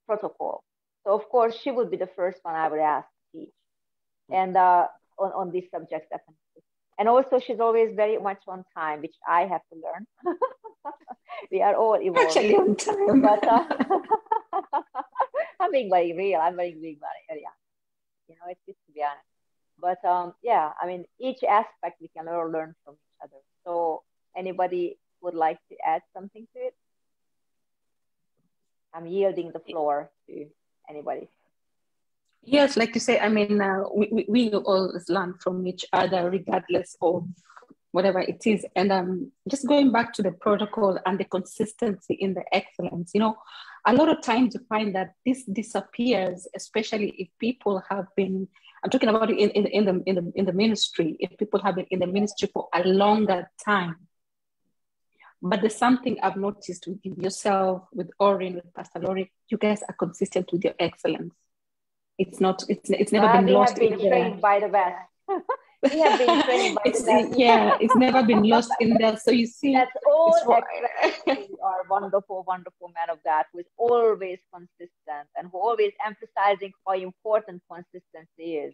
protocol. So of course, she would be the first one I would ask to teach, and uh, on on this subject, definitely. And also, she's always very much on time, which I have to learn. we are all evolving. Actually, on time. But, uh, I'm being very real. I'm very being very real. yeah. You know, it's just to be honest. But um, yeah, I mean, each aspect we can all learn from each other. So, anybody would like to add something to it? I'm yielding the floor to anybody. Yes, like you say, I mean, uh, we, we, we always learn from each other, regardless of whatever it is. And um, just going back to the protocol and the consistency in the excellence, you know, a lot of times you find that this disappears, especially if people have been. I'm talking about in, in, in, the, in, the, in the ministry, if people have been in the ministry for a longer time. But there's something I've noticed with yourself, with Orin, with Pastor Lori, you guys are consistent with your excellence it's not it's it's never been lost been trained by the best we have been trained by it's, the best. yeah it's never been lost in there. So you see that's all our wonderful wonderful man of God who is always consistent and who always emphasizing how important consistency is.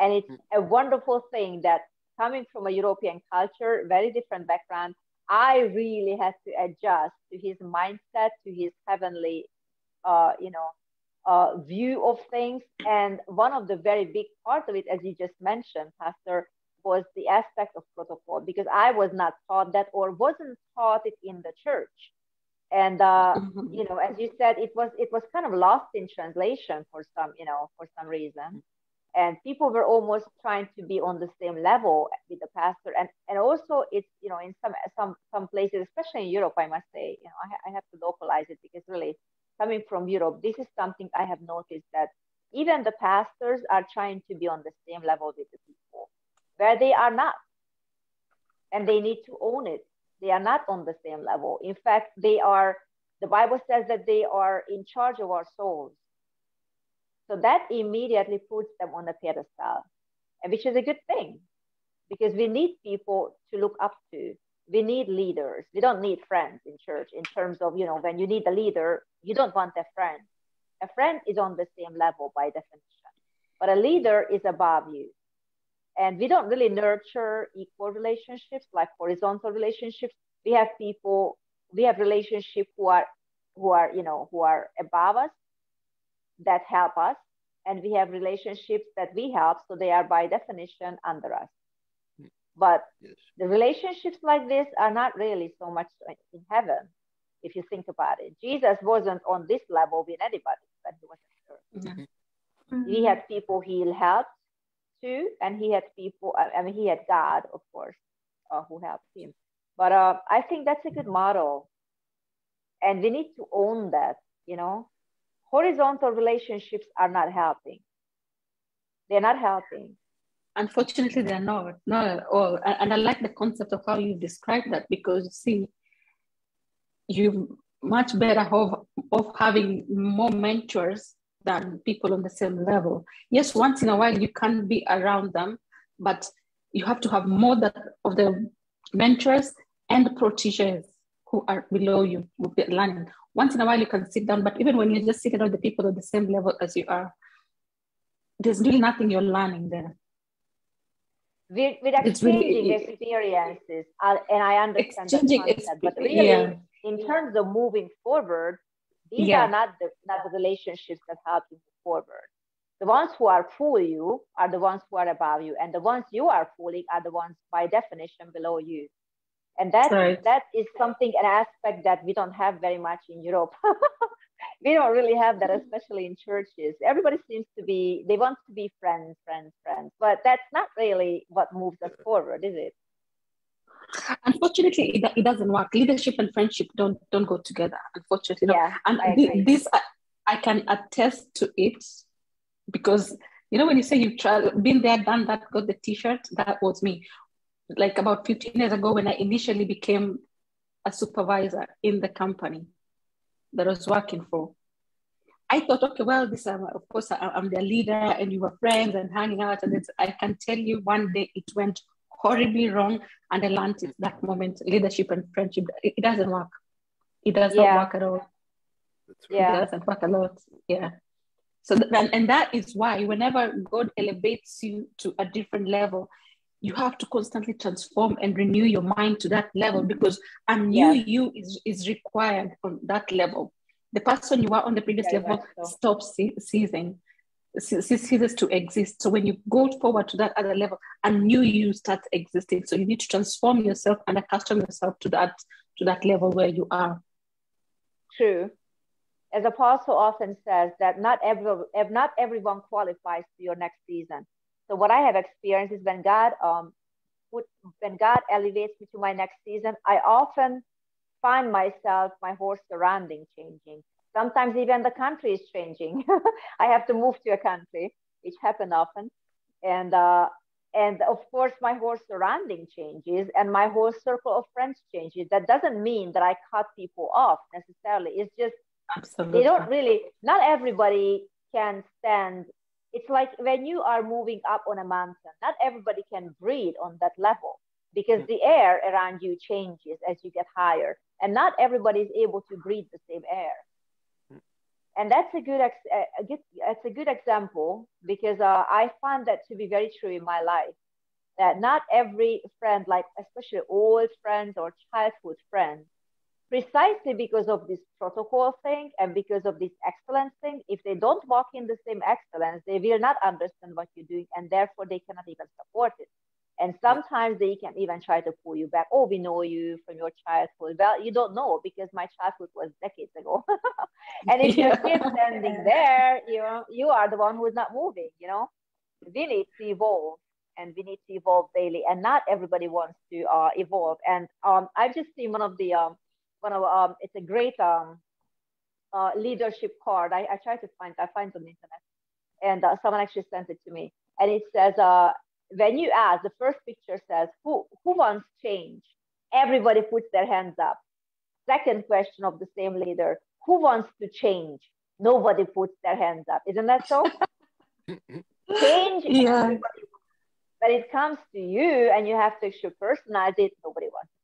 And it's a wonderful thing that coming from a European culture very different background I really had to adjust to his mindset to his heavenly uh, you know uh, view of things. And one of the very big parts of it, as you just mentioned, Pastor, was the aspect of protocol because I was not taught that or wasn't taught it in the church. And uh, mm-hmm. you know, as you said, it was it was kind of lost in translation for some, you know, for some reason. And people were almost trying to be on the same level with the pastor. And and also it's, you know, in some some some places, especially in Europe, I must say, you know, I, I have to localize it because really coming from Europe, this is something I have noticed that even the pastors are trying to be on the same level with the people, where they are not. And they need to own it. They are not on the same level. In fact, they are, the Bible says that they are in charge of our souls. So that immediately puts them on a pedestal, and which is a good thing because we need people to look up to we need leaders. We don't need friends in church in terms of, you know, when you need a leader, you don't want a friend. A friend is on the same level by definition, but a leader is above you. And we don't really nurture equal relationships like horizontal relationships. We have people, we have relationships who are, who are, you know, who are above us that help us. and we have relationships that we help, so they are by definition under us. But yes. the relationships like this are not really so much in heaven, if you think about it. Jesus wasn't on this level with anybody when he was on earth. Mm-hmm. He had people he helped too, and he had people, I mean, he had God, of course, uh, who helped him. But uh, I think that's a good model. And we need to own that, you know. Horizontal relationships are not helping. They're not helping. Unfortunately, they're not, not all. And I like the concept of how you describe that because, see, you much better off of having more mentors than people on the same level. Yes, once in a while you can be around them, but you have to have more that of the mentors and the proteges who are below you with the learning. Once in a while you can sit down, but even when you're just sitting with the people at the same level as you are, there's really nothing you're learning there. With, with exchanging really, experiences, uh, and I understand that concept, but really, yeah. in terms of moving forward, these yeah. are not the not the relationships that help you move forward. The ones who are fooling you are the ones who are above you, and the ones you are fooling are the ones by definition below you. And that right. that is something an aspect that we don't have very much in Europe. we don't really have that, especially in churches. Everybody seems to be they want to be friends, friends, friends, but that's not really what moves us forward, is it? Unfortunately, it, it doesn't work. Leadership and friendship don't don't go together. Unfortunately, no. Yeah, and I this I, I can attest to it because you know when you say you've tried, been there, done that, got the T-shirt, that was me. Like about 15 years ago, when I initially became a supervisor in the company that I was working for, I thought, okay, well, this um, of course I, am their leader, and you were friends and hanging out, and I can tell you, one day it went horribly wrong and I learned it that moment leadership and friendship it, it doesn't work. It does yeah. not work at all. Yeah. it doesn't work a lot. Yeah. So and, and that is why whenever God elevates you to a different level you have to constantly transform and renew your mind to that level because a new yeah. you is, is required on that level the person you are on the previous yeah, level so. stops ceasing ceases to exist. So when you go forward to that other level, a new you starts existing. So you need to transform yourself and accustom yourself to that to that level where you are. True. As Apostle often says that not every not everyone qualifies for your next season. So what I have experienced is when God um put, when God elevates me to my next season, I often find myself my whole surrounding changing Sometimes even the country is changing. I have to move to a country, which happen often. And uh, and of course my whole surrounding changes and my whole circle of friends changes that doesn't mean that i cut people off necessarily it's just Absolutely. they don't really not everybody can stand it's like when you are moving up on a mountain not everybody can breathe on that level because the air around you changes as you get higher and not everybody is able to breathe the same air and that's a good, ex- a good it's a good example because uh, I find that to be very true in my life. That not every friend, like especially old friends or childhood friends, precisely because of this protocol thing and because of this excellence thing, if they don't walk in the same excellence, they will not understand what you're doing, and therefore they cannot even support it. And sometimes they can even try to pull you back. Oh, we know you from your childhood. Well, you don't know because my childhood was decades ago. and if you're still standing there, you know, you are the one who is not moving, you know. We need to evolve and we need to evolve daily. And not everybody wants to uh, evolve. And um, I've just seen one of the um, one of um, it's a great um, uh, leadership card. I, I try to find I find on the internet. And uh, someone actually sent it to me. And it says, uh, when you ask, the first picture says, who, who wants change? Everybody puts their hands up. Second question of the same leader, who wants to change? Nobody puts their hands up. Isn't that so? change, yeah. everybody But it comes to you and you have to actually personalize it, nobody wants to change.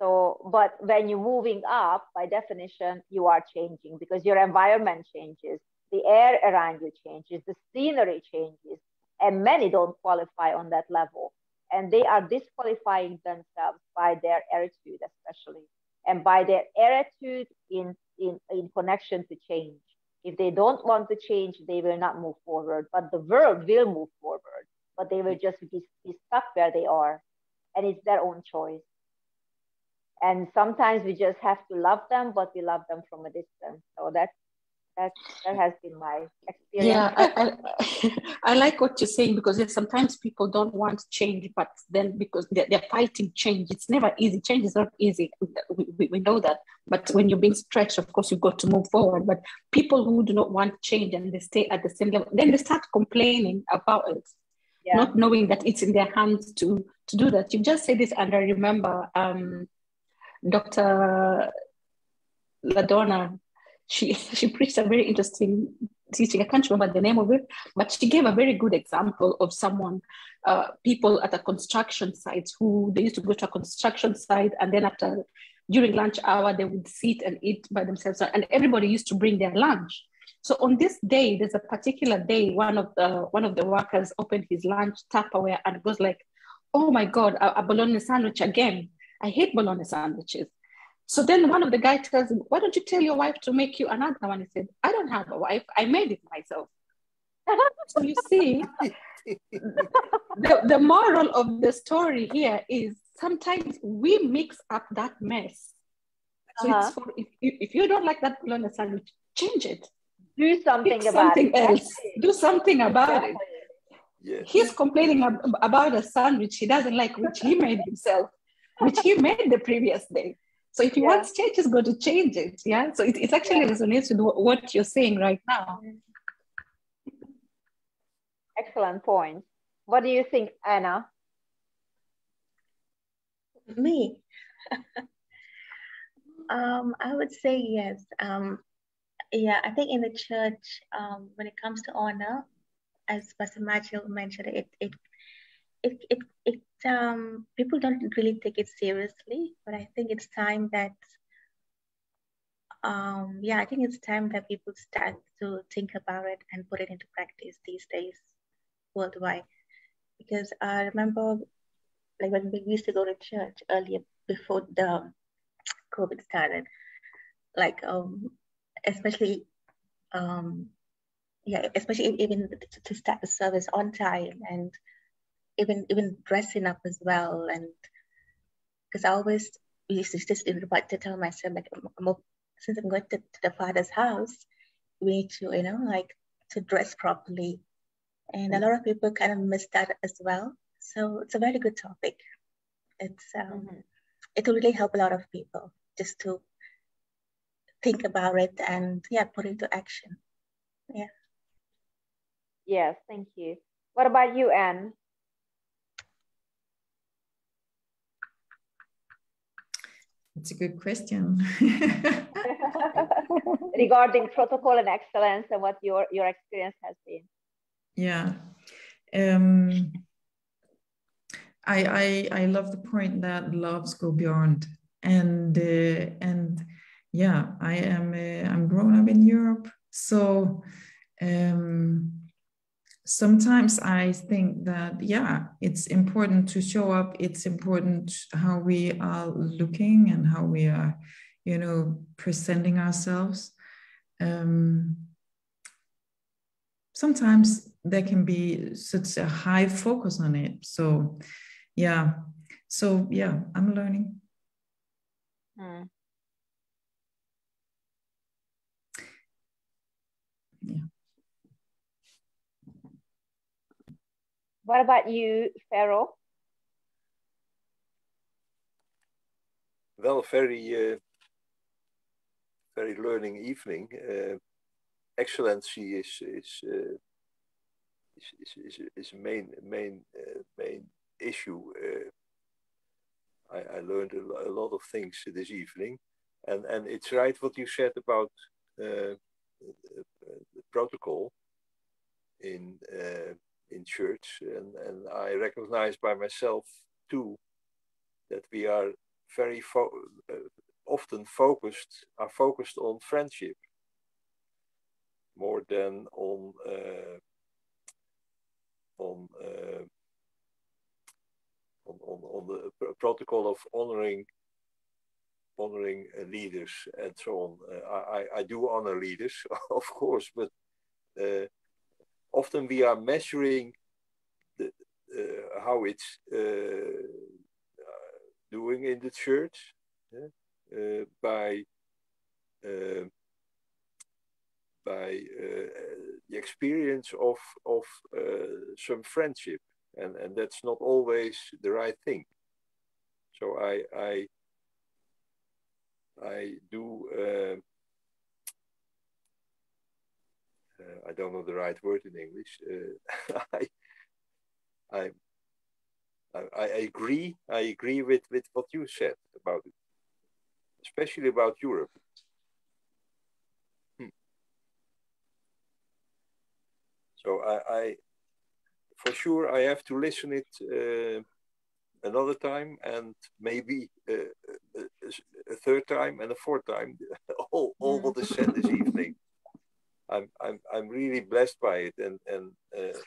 So, but when you're moving up, by definition, you are changing because your environment changes, the air around you changes, the scenery changes, and many don't qualify on that level and they are disqualifying themselves by their attitude especially and by their attitude in in, in connection to change If they don't want to change, they will not move forward. But the world will move forward, but they will just be, be stuck where they are. And it's their own choice. And sometimes we just have to love them, but we love them from a distance. So that's that that has been my experience. Yeah, I, I, I, like what you're saying because sometimes people don't want change, but then because they're, they're fighting change, it's never easy. Change is not easy. We, we, we, know that. But when you're being stretched, of course, you've got to move forward. But people who do not want change and they stay at the same level, then they start complaining about it, yeah. not knowing that it's in their hands to to do that. You just say this, and I remember um, Dr. LaDonna she she preached a very interesting teaching. I can't remember the name of it, but she gave a very good example of someone, uh, people at a construction site who they used to go to a construction site and then after during lunch hour they would sit and eat by themselves and everybody used to bring their lunch. So on this day, there's a particular day, one of the one of the workers opened his lunch Tupperware and goes like, "Oh my God, a, a bologna sandwich again! I hate bologna sandwiches." So then one of the guys tells him, Why don't you tell your wife to make you another one? He said, I don't have a wife. I made it myself. so you see, the, the moral of the story here is sometimes we mix up that mess. So uh-huh. it's for, if, if you don't like that bologna sandwich, change it. Do something Pick about something it. else. Do something about exactly. it. Yes. He's complaining ab- about a sandwich he doesn't like, which he made himself, which he made the previous day. So if you yeah. wants change, he's going to change it. Yeah. So it, it actually yeah. resonates with what you're saying right now. Excellent point. What do you think, Anna? Me? um, I would say yes. Um, yeah, I think in the church, um, when it comes to honor, as Pastor Michael mentioned, it, it it, it, it um, people don't really take it seriously, but I think it's time that, um, yeah, I think it's time that people start to think about it and put it into practice these days worldwide. Because I remember, like when we used to go to church earlier before the COVID started, like um, especially um, yeah, especially even to start the service on time and even even dressing up as well. And because I always used to just about to tell myself like I'm, since I'm going to, to, the father's house we need to you know like to dress properly. And a lot of people kind of miss that as well. So it's a very good topic. It's um, mm-hmm. it will really help a lot of people just to think about it and yeah put into action. Yeah. Yes thank you. What about you anne It's a good question. Regarding protocol and excellence and what your, your experience has been. Yeah. Um, I, I, I love the point that loves go beyond. And, uh, and yeah, I am, uh, I'm grown up in Europe. So um, sometimes I think that, yeah, it's important to show up. It's important how we are looking and how we are, you know, presenting ourselves. Um, sometimes there can be such a high focus on it. So, yeah. So, yeah, I'm learning. Mm. What about you, Pharaoh? Well, very, uh, very learning evening. Uh, excellency is is, uh, is, is is main main uh, main issue. Uh, I, I learned a, a, lot of things this evening, and and it's right what you said about uh, the protocol in in church, and, and I recognize by myself too that we are very fo uh, often focused are focused on friendship more than on uh, on, uh, on, on on the protocol of honoring honoring leaders and so on. Uh, I, I do honor leaders, of course, but uh, often we are measuring the, uh, how it's uh, uh doing in the church yeah, uh, by uh, by the experience of of some friendship, and and that's not always the right thing. So I I I do. Uh, uh, I don't know the right word in English. Uh, I, I, I, I agree. I agree with with what you said about it, especially about Europe. Hmm. So I, I, for sure, I have to listen it uh, another time and maybe uh, a, a, third time and a fourth time. all, all what is said this evening. I'm, I'm, I'm really blessed by it. And, and uh,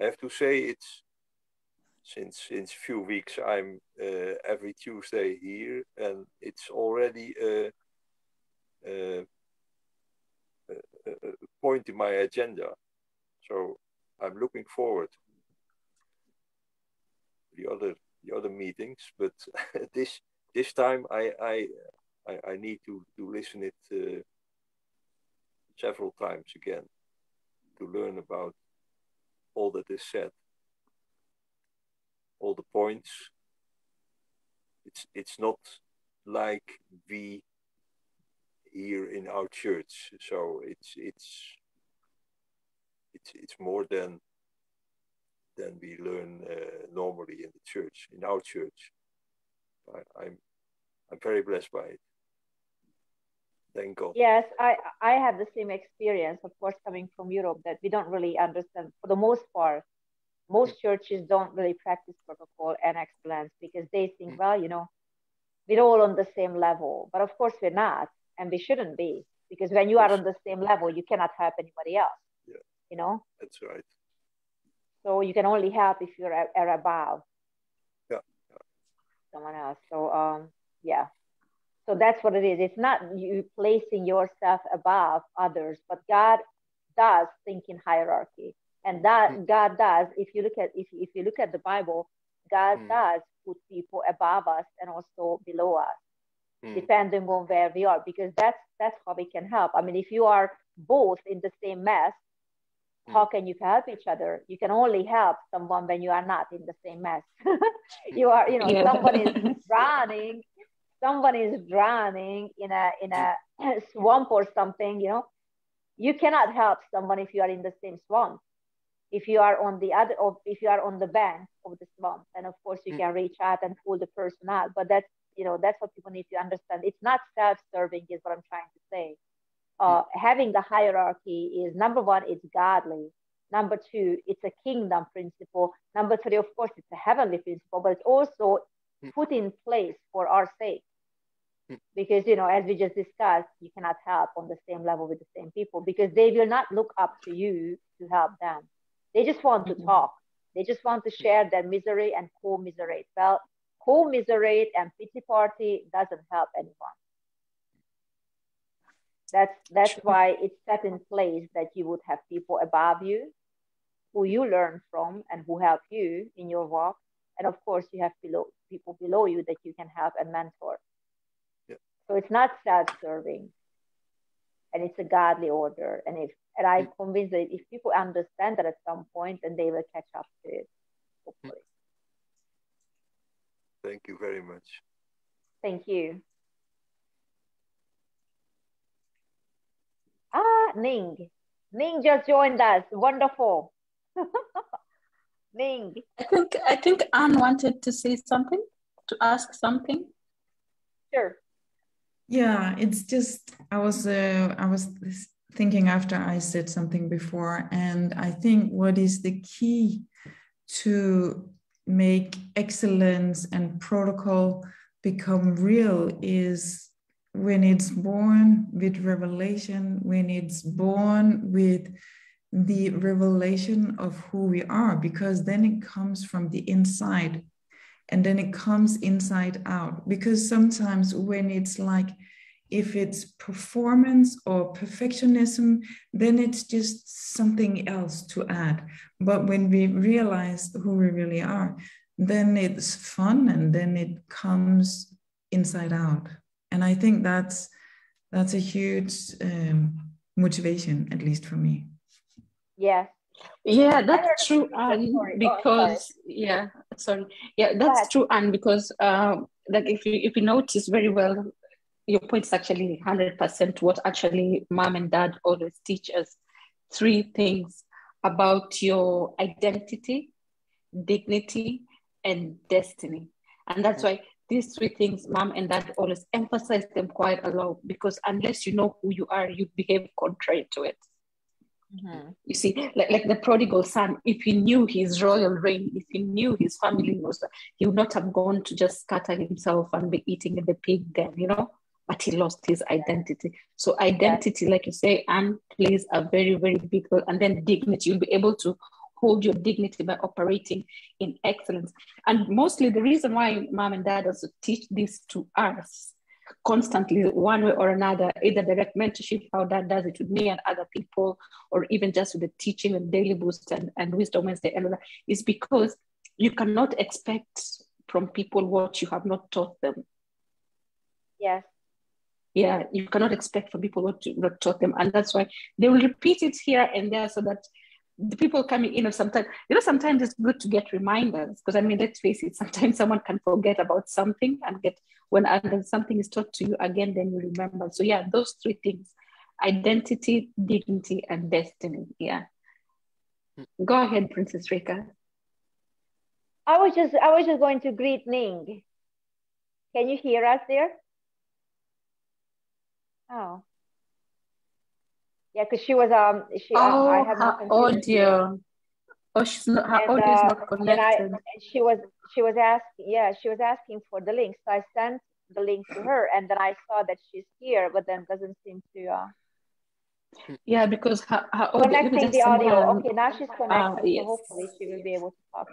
I have to say it's since, since few weeks, I'm uh, every Tuesday here and it's already a, a, a point in my agenda. So I'm looking forward the other the other meetings, but this this time I I I, I need to to listen it uh, several times again to learn about all that is said, all the points. It's it's not like we here in our church, so it's it's it's it's more than than we learn uh, normally in the church, in our church. I, I'm, I'm very blessed by it. Thank God. Yes, I, I have the same experience, of course, coming from Europe, that we don't really understand, for the most part, most mm. churches don't really practice protocol and excellence because they think, mm. well, you know, we're all on the same level. But of course, we're not, and we shouldn't be, because when you are on the same level, you cannot help anybody else. Yeah. You know? That's right. So you can only help if you're are above yeah. someone else. So um, yeah. So that's what it is. It's not you placing yourself above others, but God does think in hierarchy, and that mm. God does. If you look at if if you look at the Bible, God mm. does put people above us and also below us, mm. depending on where we are, because that's that's how we can help. I mean, if you are both in the same mess, how can you help each other you can only help someone when you are not in the same mess you are you know yeah. someone is drowning someone is drowning in a in a swamp or something you know you cannot help someone if you are in the same swamp if you are on the other or if you are on the bank of the swamp then of course you mm. can reach out and pull the person out but that's you know that's what people need to understand it's not self-serving is what i'm trying to say uh, having the hierarchy is number one, it's godly. Number two, it's a kingdom principle. Number three, of course, it's a heavenly principle, but it's also hmm. put in place for our sake. Because, you know, as we just discussed, you cannot help on the same level with the same people because they will not look up to you to help them. They just want to mm-hmm. talk. They just want to share their misery and co-miserate. Well, co-miserate and pity party doesn't help anyone. That's that's why it's set in place that you would have people above you who you learn from and who help you in your walk. And of course you have below people below you that you can help and mentor. Yeah. So it's not self-serving and it's a godly order. And if and I'm mm. convinced that if people understand that at some point then they will catch up to it, hopefully. Thank you very much. Thank you. Ah, Ning. Ning just joined us. Wonderful. Ning. I think I think Anne wanted to say something, to ask something. Sure. Yeah, it's just I was uh, I was thinking after I said something before, and I think what is the key to make excellence and protocol become real is when it's born with revelation, when it's born with the revelation of who we are, because then it comes from the inside. And then it comes inside out. Because sometimes when it's like if it's performance or perfectionism then it's just something else to add. But when we realize who we really are then it's fun and then it comes inside out. And i think that's that's a huge um, motivation at least for me. Yeah. Yeah that's true and oh, because yeah sorry. Yeah that's true and because um like if you if you notice very well your point is actually 100% what actually mom and dad always teach us. Three things about your identity dignity and destiny. And that's why these three things mom and dad always emphasize them quite a lot because unless you know who you are you behave contrary to it Mm-hmm. You see, like, like the prodigal son, if he knew his royal reign, if he knew his family was, he would not have gone to just scatter himself and be eating in the pig den, you know, but he lost his identity. So, identity, like you say, and plays a very, very big role. And then dignity, you'll be able to hold your dignity by operating in excellence. And mostly the reason why mom and dad also teach this to us constantly one way or another, either direct mentorship, how that does it with me and other people, or even just with the teaching and daily boost and, and wisdom Wednesday, and is because you cannot expect from people what you have not taught them. Yes. Yeah, you cannot expect from people what you not taught them. And that's why they will repeat it here and there so that the people coming in or sometimes you know sometimes it's good to get reminders because i mean let's face it sometimes someone can forget about something and get when something is taught to you again then you remember. So yeah those three things identity dignity and destiny yeah. Go ahead princess rika. I was just i was just going to greet ning. Can you hear us there? Oh yeah, because she was um she oh, uh, I had her audio. Oh, she's not her and, audio is uh, not connected. And, I, she was she was asking yeah she was asking for the link, so I sent the link to her, and then I saw that she's here, but then doesn't seem to. Uh, yeah, because her, her audio, connecting the audio. Someone, okay, now she's connected, uh, yes. so hopefully she will be able to talk.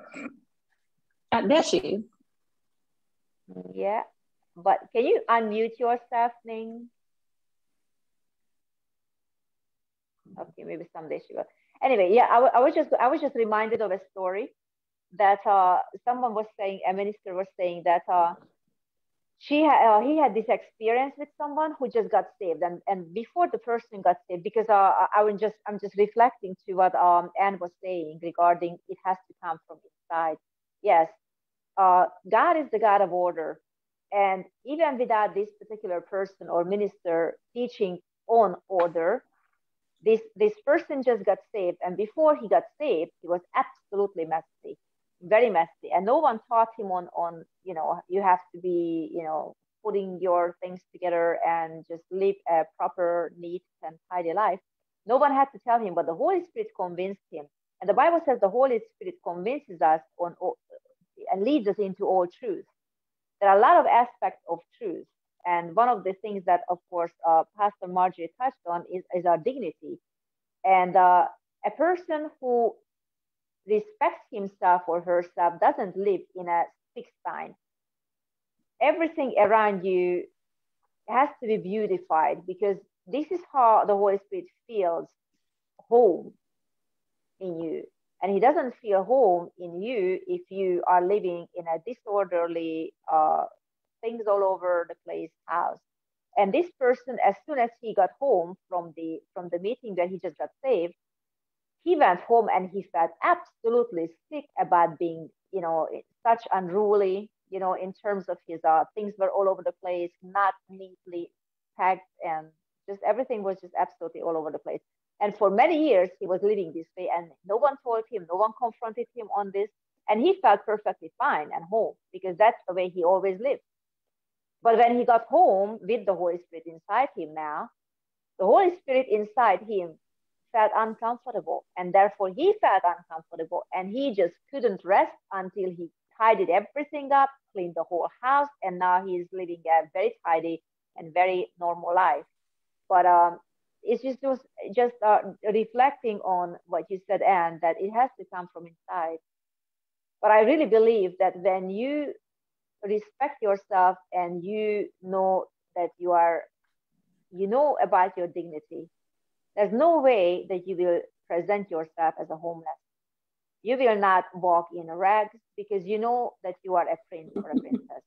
Uh, there she is. Yeah, but can you unmute yourself, Ning? Okay maybe someday she will anyway yeah I, I was just i was just reminded of a story that uh, someone was saying a minister was saying that uh, she had uh, he had this experience with someone who just got saved and and before the person got saved because uh, i was just i'm just reflecting to what um anne was saying regarding it has to come from inside. Yes uh, god is the god of order. And even without this particular person or minister teaching on order this this person just got saved and before he got saved he was absolutely messy very messy. And no one taught him on on you know you have to be you know putting your things together and just live a proper neat and tidy life. No one had to tell him but the holy spirit convinced him. And the bible says the holy spirit convinces us on and leads us into all truth. There are a lot of aspects of truth and one of the things that, of course, uh, Pastor Marjorie touched on is, is our dignity. And uh, a person who respects himself or herself doesn't live in a fixed sign. Everything around you has to be beautified because this is how the Holy Spirit feels home in you. And he doesn't feel home in you if you are living in a disorderly, uh, things all over the place house. And this person, as soon as he got home from the from the meeting that he just got saved, he went home and he felt absolutely sick about being, you know, such unruly, you know, in terms of his uh, things were all over the place, not neatly packed, and just everything was just absolutely all over the place. And for many years, he was living this way, and no one told him, no one confronted him on this, and he felt perfectly fine and home because that's the way he always lived. But when he got home with the Holy Spirit inside him now, the Holy Spirit inside him felt uncomfortable. And therefore he felt uncomfortable and he just couldn't rest until he tidied everything up, cleaned the whole house, and now he's living a very tidy and very normal life. But um, it's just just, just uh, reflecting on what you said, Anne, that it has to come from inside. But I really believe that when you respect yourself and you know that you are, you know about your dignity, there's no way that you will present yourself as a homeless. You will not walk in rags because you know that you are a prince or a princess.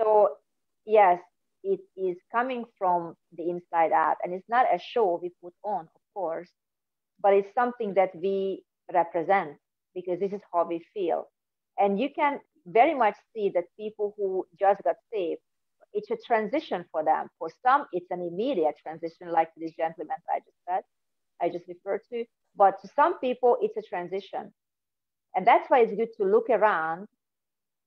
So, yes, it is coming from the inside out. And it's not a show we put on, of course, but it's something that we represent because this is how we feel. And you can very much see that people who just got saved, it's a transition for them. For some, it's an immediate transition, like this gentleman I just said, I just referred to. But to some people, it's a transition. And that's why it's good to look around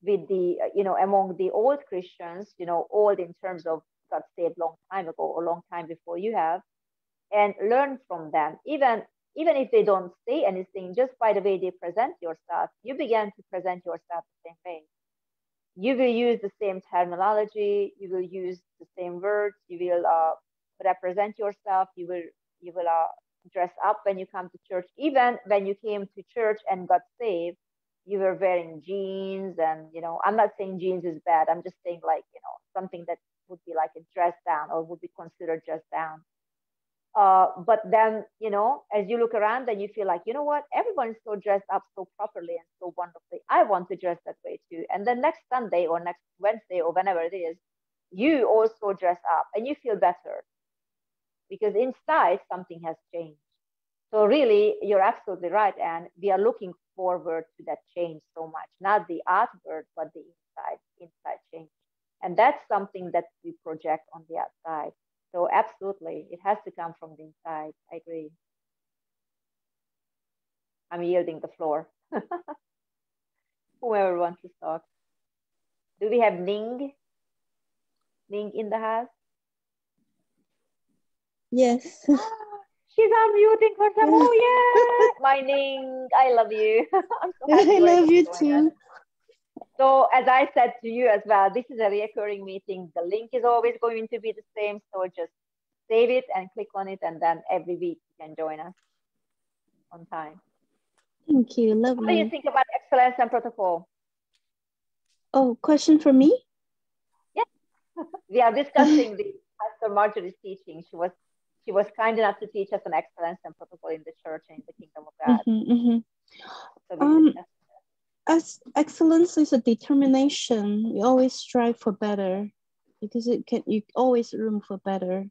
with the, you know, among the old Christians, you know, old in terms of got saved long time ago or long time before you have, and learn from them. Even even if they don't say anything, just by the way they present yourself, you begin to present yourself the same way. You will use the same terminology. You will use the same words. You will uh, represent yourself. You will you will uh, dress up when you come to church. Even when you came to church and got saved, you were wearing jeans and you know i'm not saying jeans is bad i'm just saying like you know something that would be like a dress down or would be considered dress down uh, but then you know as you look around and you feel like you know what? Everyone's so dressed up so properly and so wonderfully. I want to dress that way too. And then next sunday or next wednesday or whenever it is you also dress up and you feel better because inside something has changed. So really you're absolutely right and we are looking forward to that change so much, not the outward, but the inside, inside change. And that's something that we project on the outside. So absolutely, it has to come from the inside. I agree. I'm yielding the floor. Whoever wants to talk. Do we have Ning? Ning in the house? Yes. Ah, she's unmuting herself. Oh yeah, my Ning, I love you. so I love you too. So as I said to you as well, this is a recurring meeting. The link is always going to be the same. So just save it and click on it, and then every week you can join us on time. Thank you. Lovely. What do you think about excellence and protocol? Oh, question for me? Yeah. we are discussing the Pastor Marjorie's teaching. She was she was kind enough to teach us an excellence and protocol in the church and in the kingdom of God. Mm-hmm, mm-hmm. So um, as excellence is a determination, you always strive for better because it can you always room for better.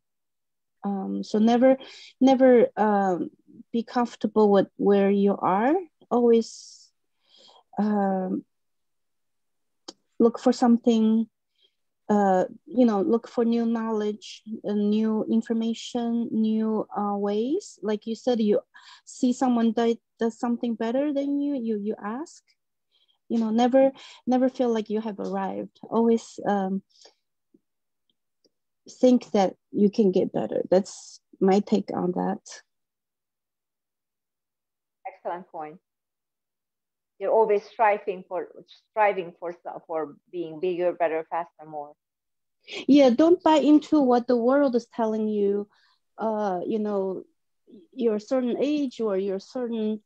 Um, so never, never um, be comfortable with where you are. Always um, look for something uh, you know, look for new knowledge, new information, new uh, ways. Like you said, you see someone that does something better than you, you you ask. You know, never never feel like you have arrived. Always um, think that you can get better. That's my take on that. Excellent point you're always striving for striving for for being bigger better faster more yeah don't buy into what the world is telling you uh you know you're a certain age or you're a certain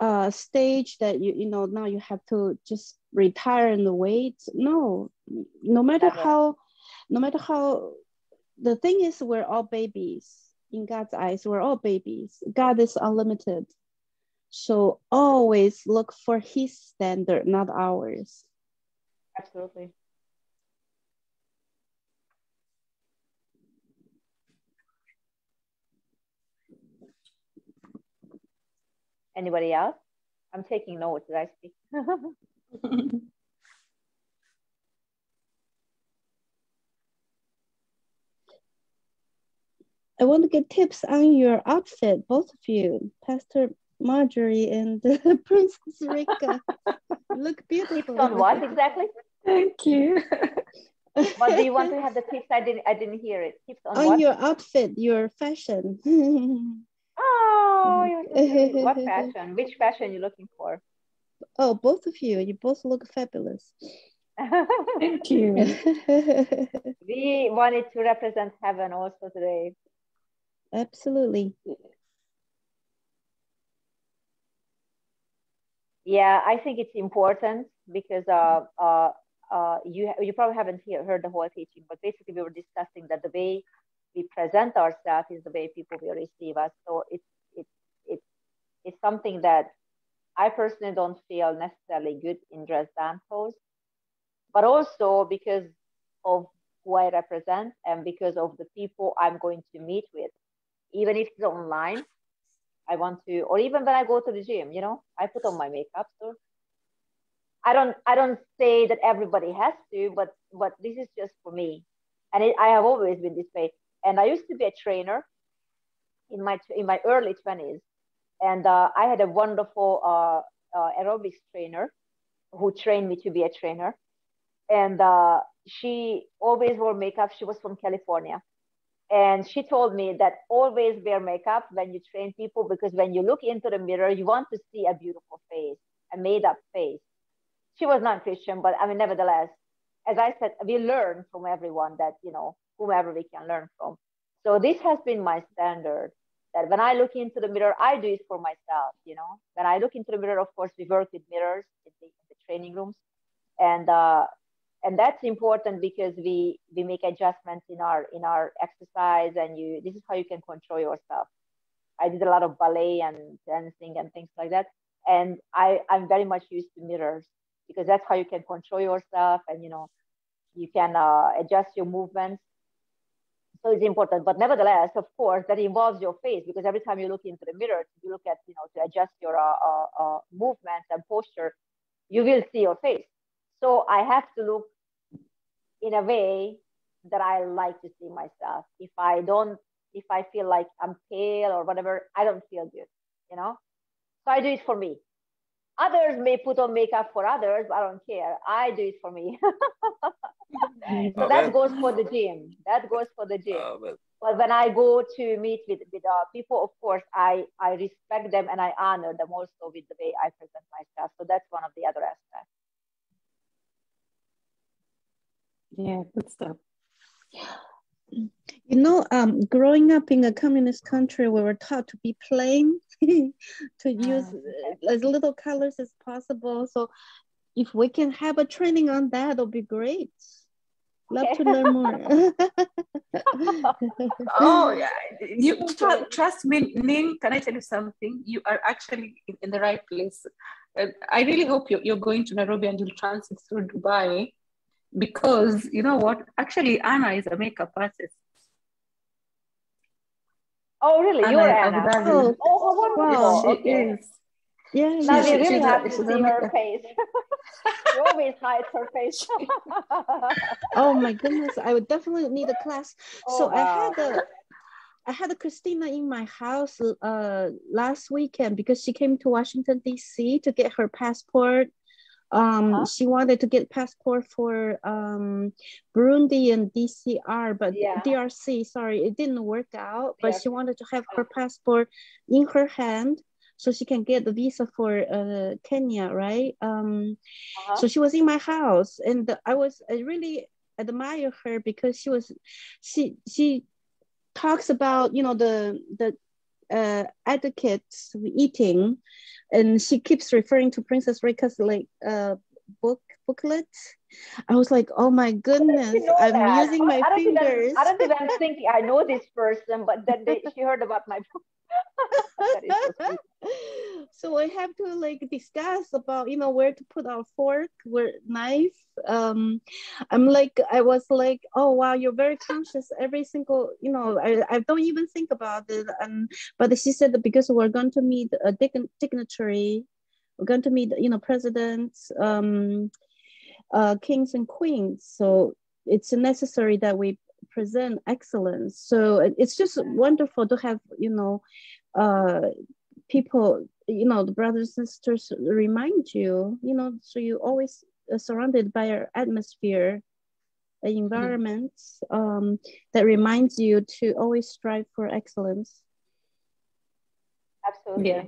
uh stage that you you know now you have to just retire and wait. No no matter how no matter how the thing is we're all babies. In god's eyes we're all babies. God is unlimited. So always look for his standard, not ours. Absolutely. Anybody else? I'm taking notes as I speak. I want to get tips on your outfit, both of you, Pastor Marjorie and Princess Rika. Look beautiful. on what exactly? Thank you. what do you want to have the tips? I didn't I didn't hear it. Tips on, on what? your outfit, your fashion. oh, what fashion? Which fashion you looking for? Oh, both of you. You both look fabulous. Thank you. we wanted to represent heaven also today. Absolutely. Yeah, I think it's important because uh, uh, uh, you you probably haven't hear, heard the whole teaching, but basically we were discussing that the way we present ourselves is the way people will receive us. So it's it's it's it's something that I personally don't feel necessarily good in dress down pose, but also because of who I represent and because of the people I'm going to meet with, even if it's online. I want to, or even when I go to the gym, you know, I put on my makeup. So I don't I don't say that everybody has to, but but this is just for me, and it, I have always been this way. And I used to be a trainer in my in my early twenties, and uh, I had a wonderful uh, uh, aerobics trainer who trained me to be a trainer, and uh, she always wore makeup. She was from California, and she told me that always wear makeup when you train people because when you look into the mirror, you want to see a beautiful face, a made up face she was non-Christian, but I mean, nevertheless, as I said, we learn from everyone that, you know, whomever we can learn from. So this has been my standard that when I look into the mirror, I do it for myself, you know. When I look into the mirror, of course, we work with mirrors in the, in the training rooms. And uh, and that's important because we we make adjustments in our in our exercise and you this is how you can control yourself. I did a lot of ballet and dancing and things like that. And I, I'm very much used to mirrors because that's how you can control yourself and you know you can uh, adjust your movements so it's important. But nevertheless of course that involves your face because every time you look into the mirror you look at you know to adjust your uh, uh, uh, movements and posture you will see your face. So i have to look in a way that i like to see myself. If i don't if i feel like i'm pale or whatever i don't feel good you know? So i do it for me Others may put on makeup for others, but I don't care. I do it for me. so that goes for the gym. That goes for the gym. but when I go to meet with, with uh, people, of course, I, I respect them and I honor them also with the way I present myself. So that's one of the other aspects. Yeah, good stuff. You know, um, growing up in a communist country, we were taught to be plain, to use uh, as little colors as possible. So, if we can have a training on that, it'll be great. Love to learn more. oh yeah, you trust me, Ning. Can I tell you something? You are actually in, in the right place. Uh, I really hope you're, you're going to Nairobi and you'll transit through Dubai because you know what? Actually, Anna is a makeup artist. Oh, really? Anna, You're Anna. Oh, oh, wonderful. Wow. She okay. is. Yeah, now we really have to see her face. she always hides her face. oh my goodness! I would definitely need a class. Oh, so wow. I had a, I had a Christina in my house uh last weekend because she came to Washington D.C. to get her passport um, huh? She wanted to get passport for um, Burundi and DCR, but yeah. DRC, sorry, it didn't work out. But she wanted to have her passport in her hand so she can get the visa for uh, Kenya, right? Um, uh-huh. So she was in my house, and I was I really admire her because she was she she talks about you know the the uh, advocates eating, and she keeps referring to Princess Rika's like uh, book booklet. I was like, oh my goodness, you know I'm that? using my I fingers. I don't think I'm thinking I know this person, but then they, she heard about my book. so, I have to like discuss about you know where to put our fork, where knife. Um, I'm like I was like, oh wow, you're very conscious every single you know I, I don't even think about it. And but she said because we're going to meet a dignitary, we're going to meet you know presidents, um, uh, kings and queens. So it's necessary that we present excellence. So it's just wonderful to have, you know, uh, people, you know, the brothers and sisters remind you, you know, so you always surrounded by our atmosphere, an environment um, that reminds you to always strive for excellence. Absolutely. Yeah.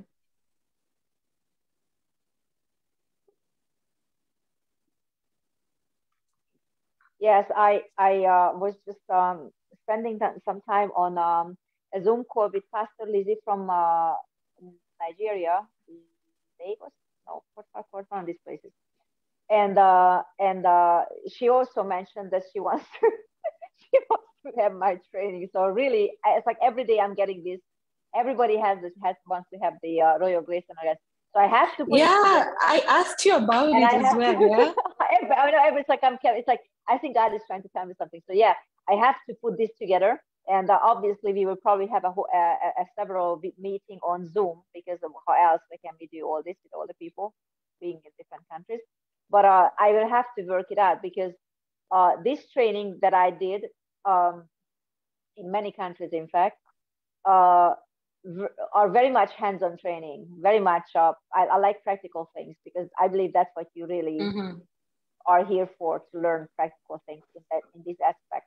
Yes, I I uh, was just um, spending some time on um, a Zoom call with Pastor Lizzie from uh, Nigeria, Lagos, no, Port Harcourt, one of these places. and uh, and uh, she also mentioned that she wants to she wants to have my training. So really, it's like every day I'm getting this. Everybody has this has wants to have the uh, Royal Grace and all that. So I have to. yeah, I asked you about it I as well. To, yeah. I know it's like I'm. It's like I think God is trying to tell me something. So yeah, I have to put this together. And uh, obviously, we will probably have a, a, a several meeting on Zoom because of how else can we do all this with all the people being in different countries. But uh, I will have to work it out because uh, this training that I did um, in many countries, in fact, uh, are very much hands-on training. Very much, uh, I, I, like practical things because I believe that's what you really mm-hmm. Are here for to learn practical things in, that, in this aspect.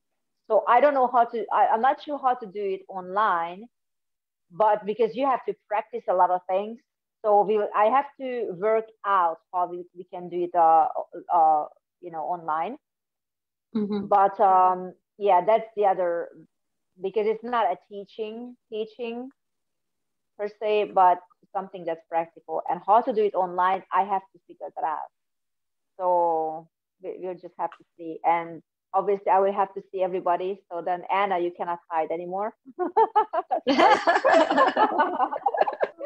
So I don't know how to. I, I'm not sure how to do it online, but because you have to practice a lot of things, so we I have to work out how we, we can do it, uh, uh, you know, online. Mm-hmm. But um, yeah, that's the other because it's not a teaching teaching per se, but something that's practical. And how to do it online, I have to figure that out. So we, we'll just have to see. And obviously, I will have to see everybody. So then, Anna, you cannot hide anymore.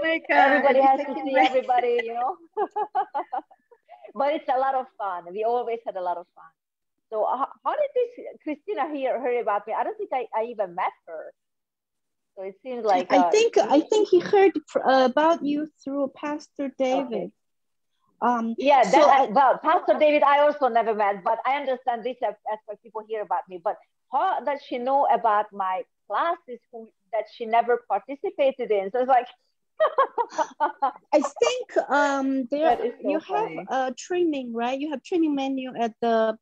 my God. Everybody has to see everybody, you know. but it's a lot of fun. We always had a lot of fun. So how, how did this Christina hear hear about me? I don't think I, I even met her. So it seems like uh, I think I think he heard uh, about you through Pastor David. Okay. Um, yeah, that, I, well, Pastor David, I also never met, but I understand this as, as what people hear about me. But how does she know about my classes who, that she never participated in? So it's like I think um there so you funny. have a training right you have training menu at the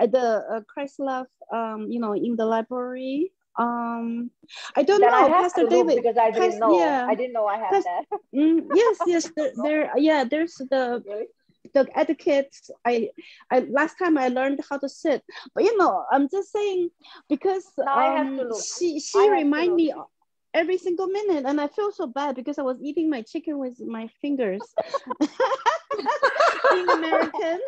at the uh, Christ Love um you know in the library um I don't then know I Pastor David because I didn't know. yeah. I didn't know I had that. Mm, yes yes there, there yeah there's the really? the etiquette I, I last time I learned how to sit. But you know I'm just saying because um, she she remind me every single minute and i feel so bad because i was eating my chicken with my fingers. Being american.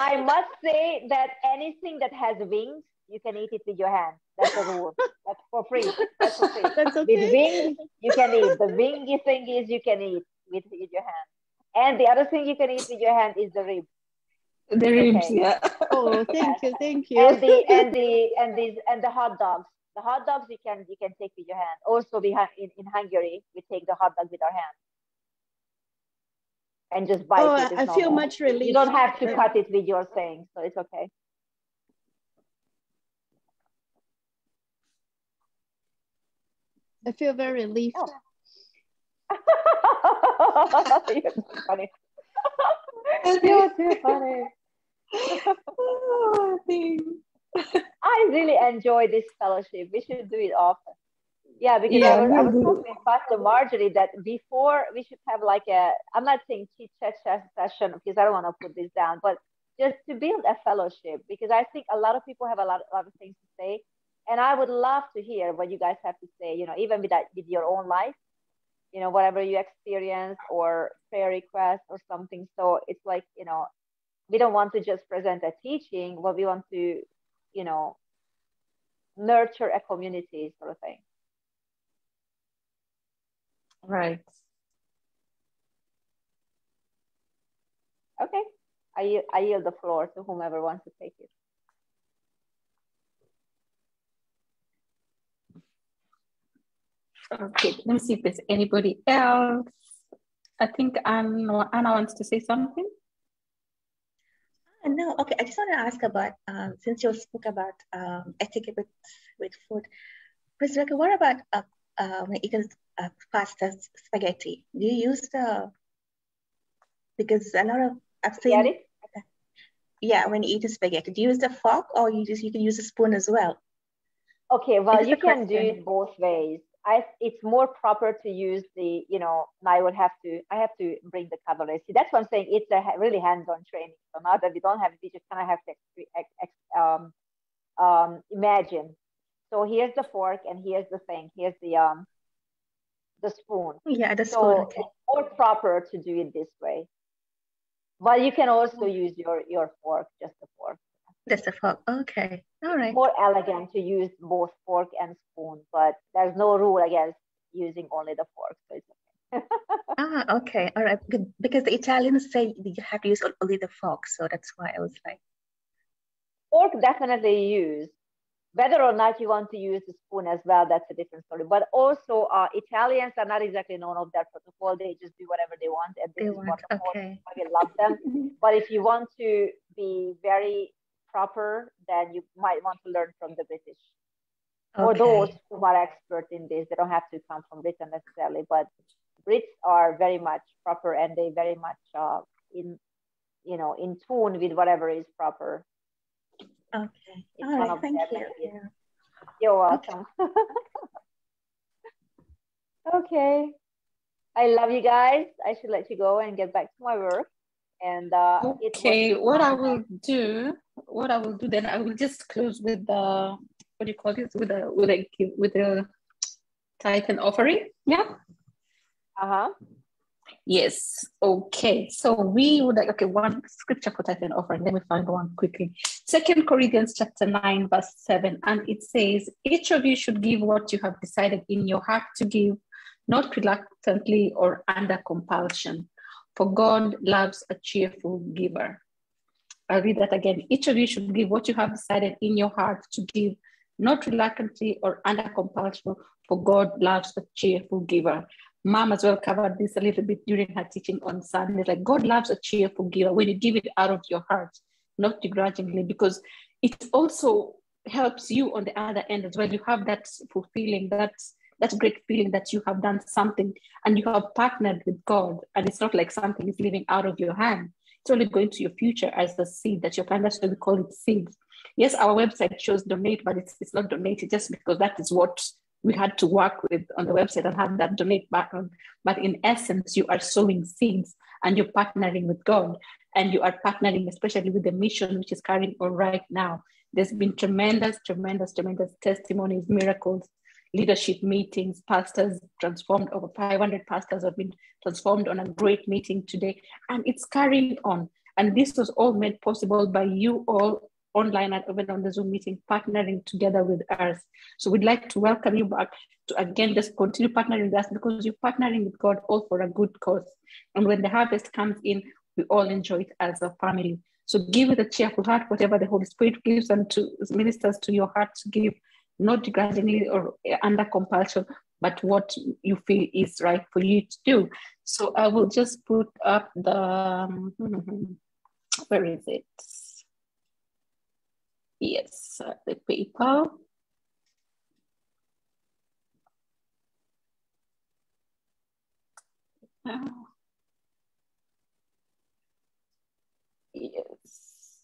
I must say that anything that has wings you can eat it with your hand that's the rule that's for free that's for free that's okay. with wings you can eat the wingy thing is you can eat with, with your hand and the other thing you can eat with your hand is the rib the ribs okay. yeah oh thank you thank you and the and the and these and the hot dogs the hot dogs you can you can take with your hand. Also, we have in, in Hungary we take the hot dog with our hand and just bite oh, it. I normal. feel much relief. You don't have to cut it with your thing, so it's okay. I feel very relieved. Oh. You're funny. You're too funny. oh, I really enjoy this fellowship. We should do it often. Yeah, because yeah, I was, I was talking with Pastor Marjorie that before we should have like a, I'm not saying chit chat session because I don't want to put this down, but just to build a fellowship because I think a lot of people have a lot, a lot of things to say. And I would love to hear what you guys have to say, you know, even with that, with your own life, you know, whatever you experience or prayer requests or something. So it's like, you know, we don't want to just present a teaching, but we want to you know, nurture a community sort of thing. Right. Okay. I, I yield the floor to whomever wants to take it. Okay, let me see if there's anybody else. I think Anna, Anna wants to say something. No, okay. I just want to ask about um, since you spoke about um, etiquette with, with food, Priscilla, what about uh, uh, when eating uh, pasta spaghetti? Do you use the because a lot of I've seen yeah when you eat a spaghetti, do you use the fork or you just you can use a spoon as well? Okay, well you can do it both ways. I it's more proper to use the you know I would have to I have to bring the cutlery. See that's what I'm saying. It's a really hands-on training. So now that we don't have it, we just kind of have to um, um, imagine. So here's the fork and here's the thing. Here's the um the spoon. Yeah, the spoon. So okay. it's more proper to do it this way. But you can also use your, your fork, just the fork. Just a fork. Okay. All right. More elegant to use both fork and spoon, but there's no rule against using only the fork. So it's okay. ah, okay. All right. Because the Italians say you have to use only the fork. So that's why I was like. Fork definitely use. Whether or not you want to use the spoon as well, that's a different story. But also, uh, Italians are not exactly known of their protocol. They just do whatever they want, and this they is want, wonderful. okay. We love them. but if you want to be very proper, then you might want to learn from the British. Okay. Or those who are expert in this. They don't have to come from Britain necessarily, but Brits are very much proper and they very much uh, in you know in tune with whatever is proper. Okay. It's All right. Thank you. Yeah. You're welcome. Okay. okay. I love you guys. I should let you go and get back to my work. And uh, okay, what I will do, what I will do then, I will just close with the what do you call this? With a with a with a tithe and offering. Yeah. Uh huh. Yes. Okay. So we would like okay one scripture for tithe and offering. Let me find one quickly. Second Corinthians chapter nine verse seven, and it says, "Each of you should give what you have decided in your heart to give, not reluctantly or under compulsion, for God loves a cheerful giver." I'll read that again. Each of you should give what you have decided in your heart to give, not reluctantly or under compulsion, for God loves a cheerful giver. Mom as well covered this a little bit during her teaching on Sunday. Like God loves a cheerful giver when you give it out of your heart, not begrudgingly, because it also helps you on the other end as well. You have that fulfilling, that that great feeling that you have done something and you have partnered with God, and it's not like something is living out of your hand. It's only going to your future as the seed that you're planting. That's why we call it seeds. Yes, our website shows donate, but it's, it's not donated just because that is what we had to work with on the website and have that donate button. But in essence, you are sowing seeds and you're partnering with God and you are partnering especially with the mission which is carrying on right now. There's been tremendous, tremendous, tremendous testimonies, miracles, leadership meetings, pastors transformed, over 500 pastors have been transformed on a great meeting today. And it's carrying on. And this was all made possible by you all online and even on the Zoom meeting, partnering together with us. So we'd like to welcome you back to again just continue partnering with us because you're partnering with God all for a good cause. And when the harvest comes in, we all enjoy it as a family. So give with a cheerful heart whatever the Holy Spirit gives and to ministers to your heart to give, not begrudgingly or under compulsion, but what you feel is right for you to do. So I will just put up the um, where is it? Yes, the paper. Yes,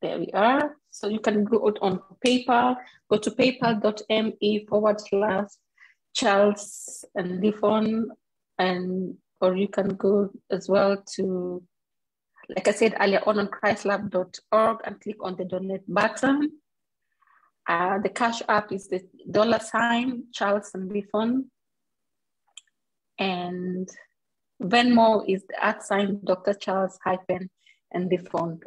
there we are. So you can go on PayPal, go to paypal.me forward slash Charles Ndifon, and or you can go as well to like I said earlier on on christlove.org and click on the donate button. Uh, the cash app is the dollar sign Charles Ndifon. And Venmo is the at sign Dr. Charles hyphen Ndifon.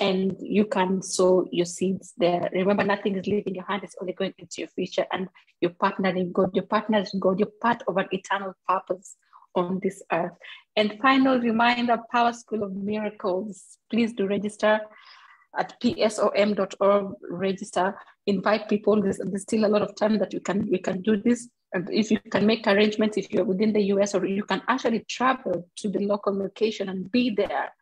And you can sow your seeds there. Remember, nothing is leaving your hand, it's only going into your future. And you're partnering God, you're partnering God, you're part of an eternal purpose on this earth. And final reminder, Power School of Miracles, please do register at psom.org, register, invite people. There's, there's still a lot of time that you can, we can do this. And if you can make arrangements, if you're within the US or you can actually travel to the local location and be there,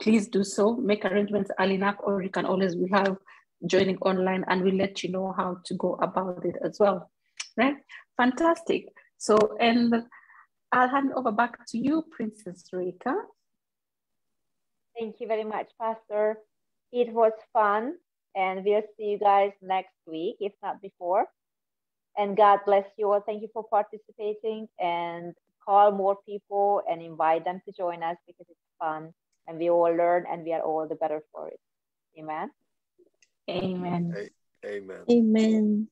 please do so. Make arrangements early enough, or you can always, we have joining online and we'll let you know how to go about it as well. Right? Fantastic. So, and I'll hand over back to you, Princess Rika. Thank you very much, Pastor. It was fun, and we'll see you guys next week, if not before. And God bless you all. Thank you for participating and call more people and invite them to join us because it's fun and we all learn and we are all the better for it. Amen. Amen. Amen. Amen.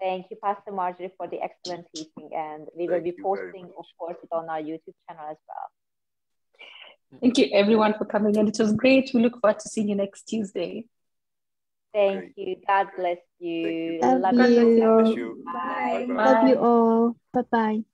Thank you, Pastor Marjorie, for the excellent teaching. And we will be posting, of course, it on our YouTube channel as well. Thank you everyone for coming and it was great. We look forward to seeing you next Tuesday. Thank you. God bless you. Love Love you. you. Love you. Bye. Bye. Love you all. Bye bye.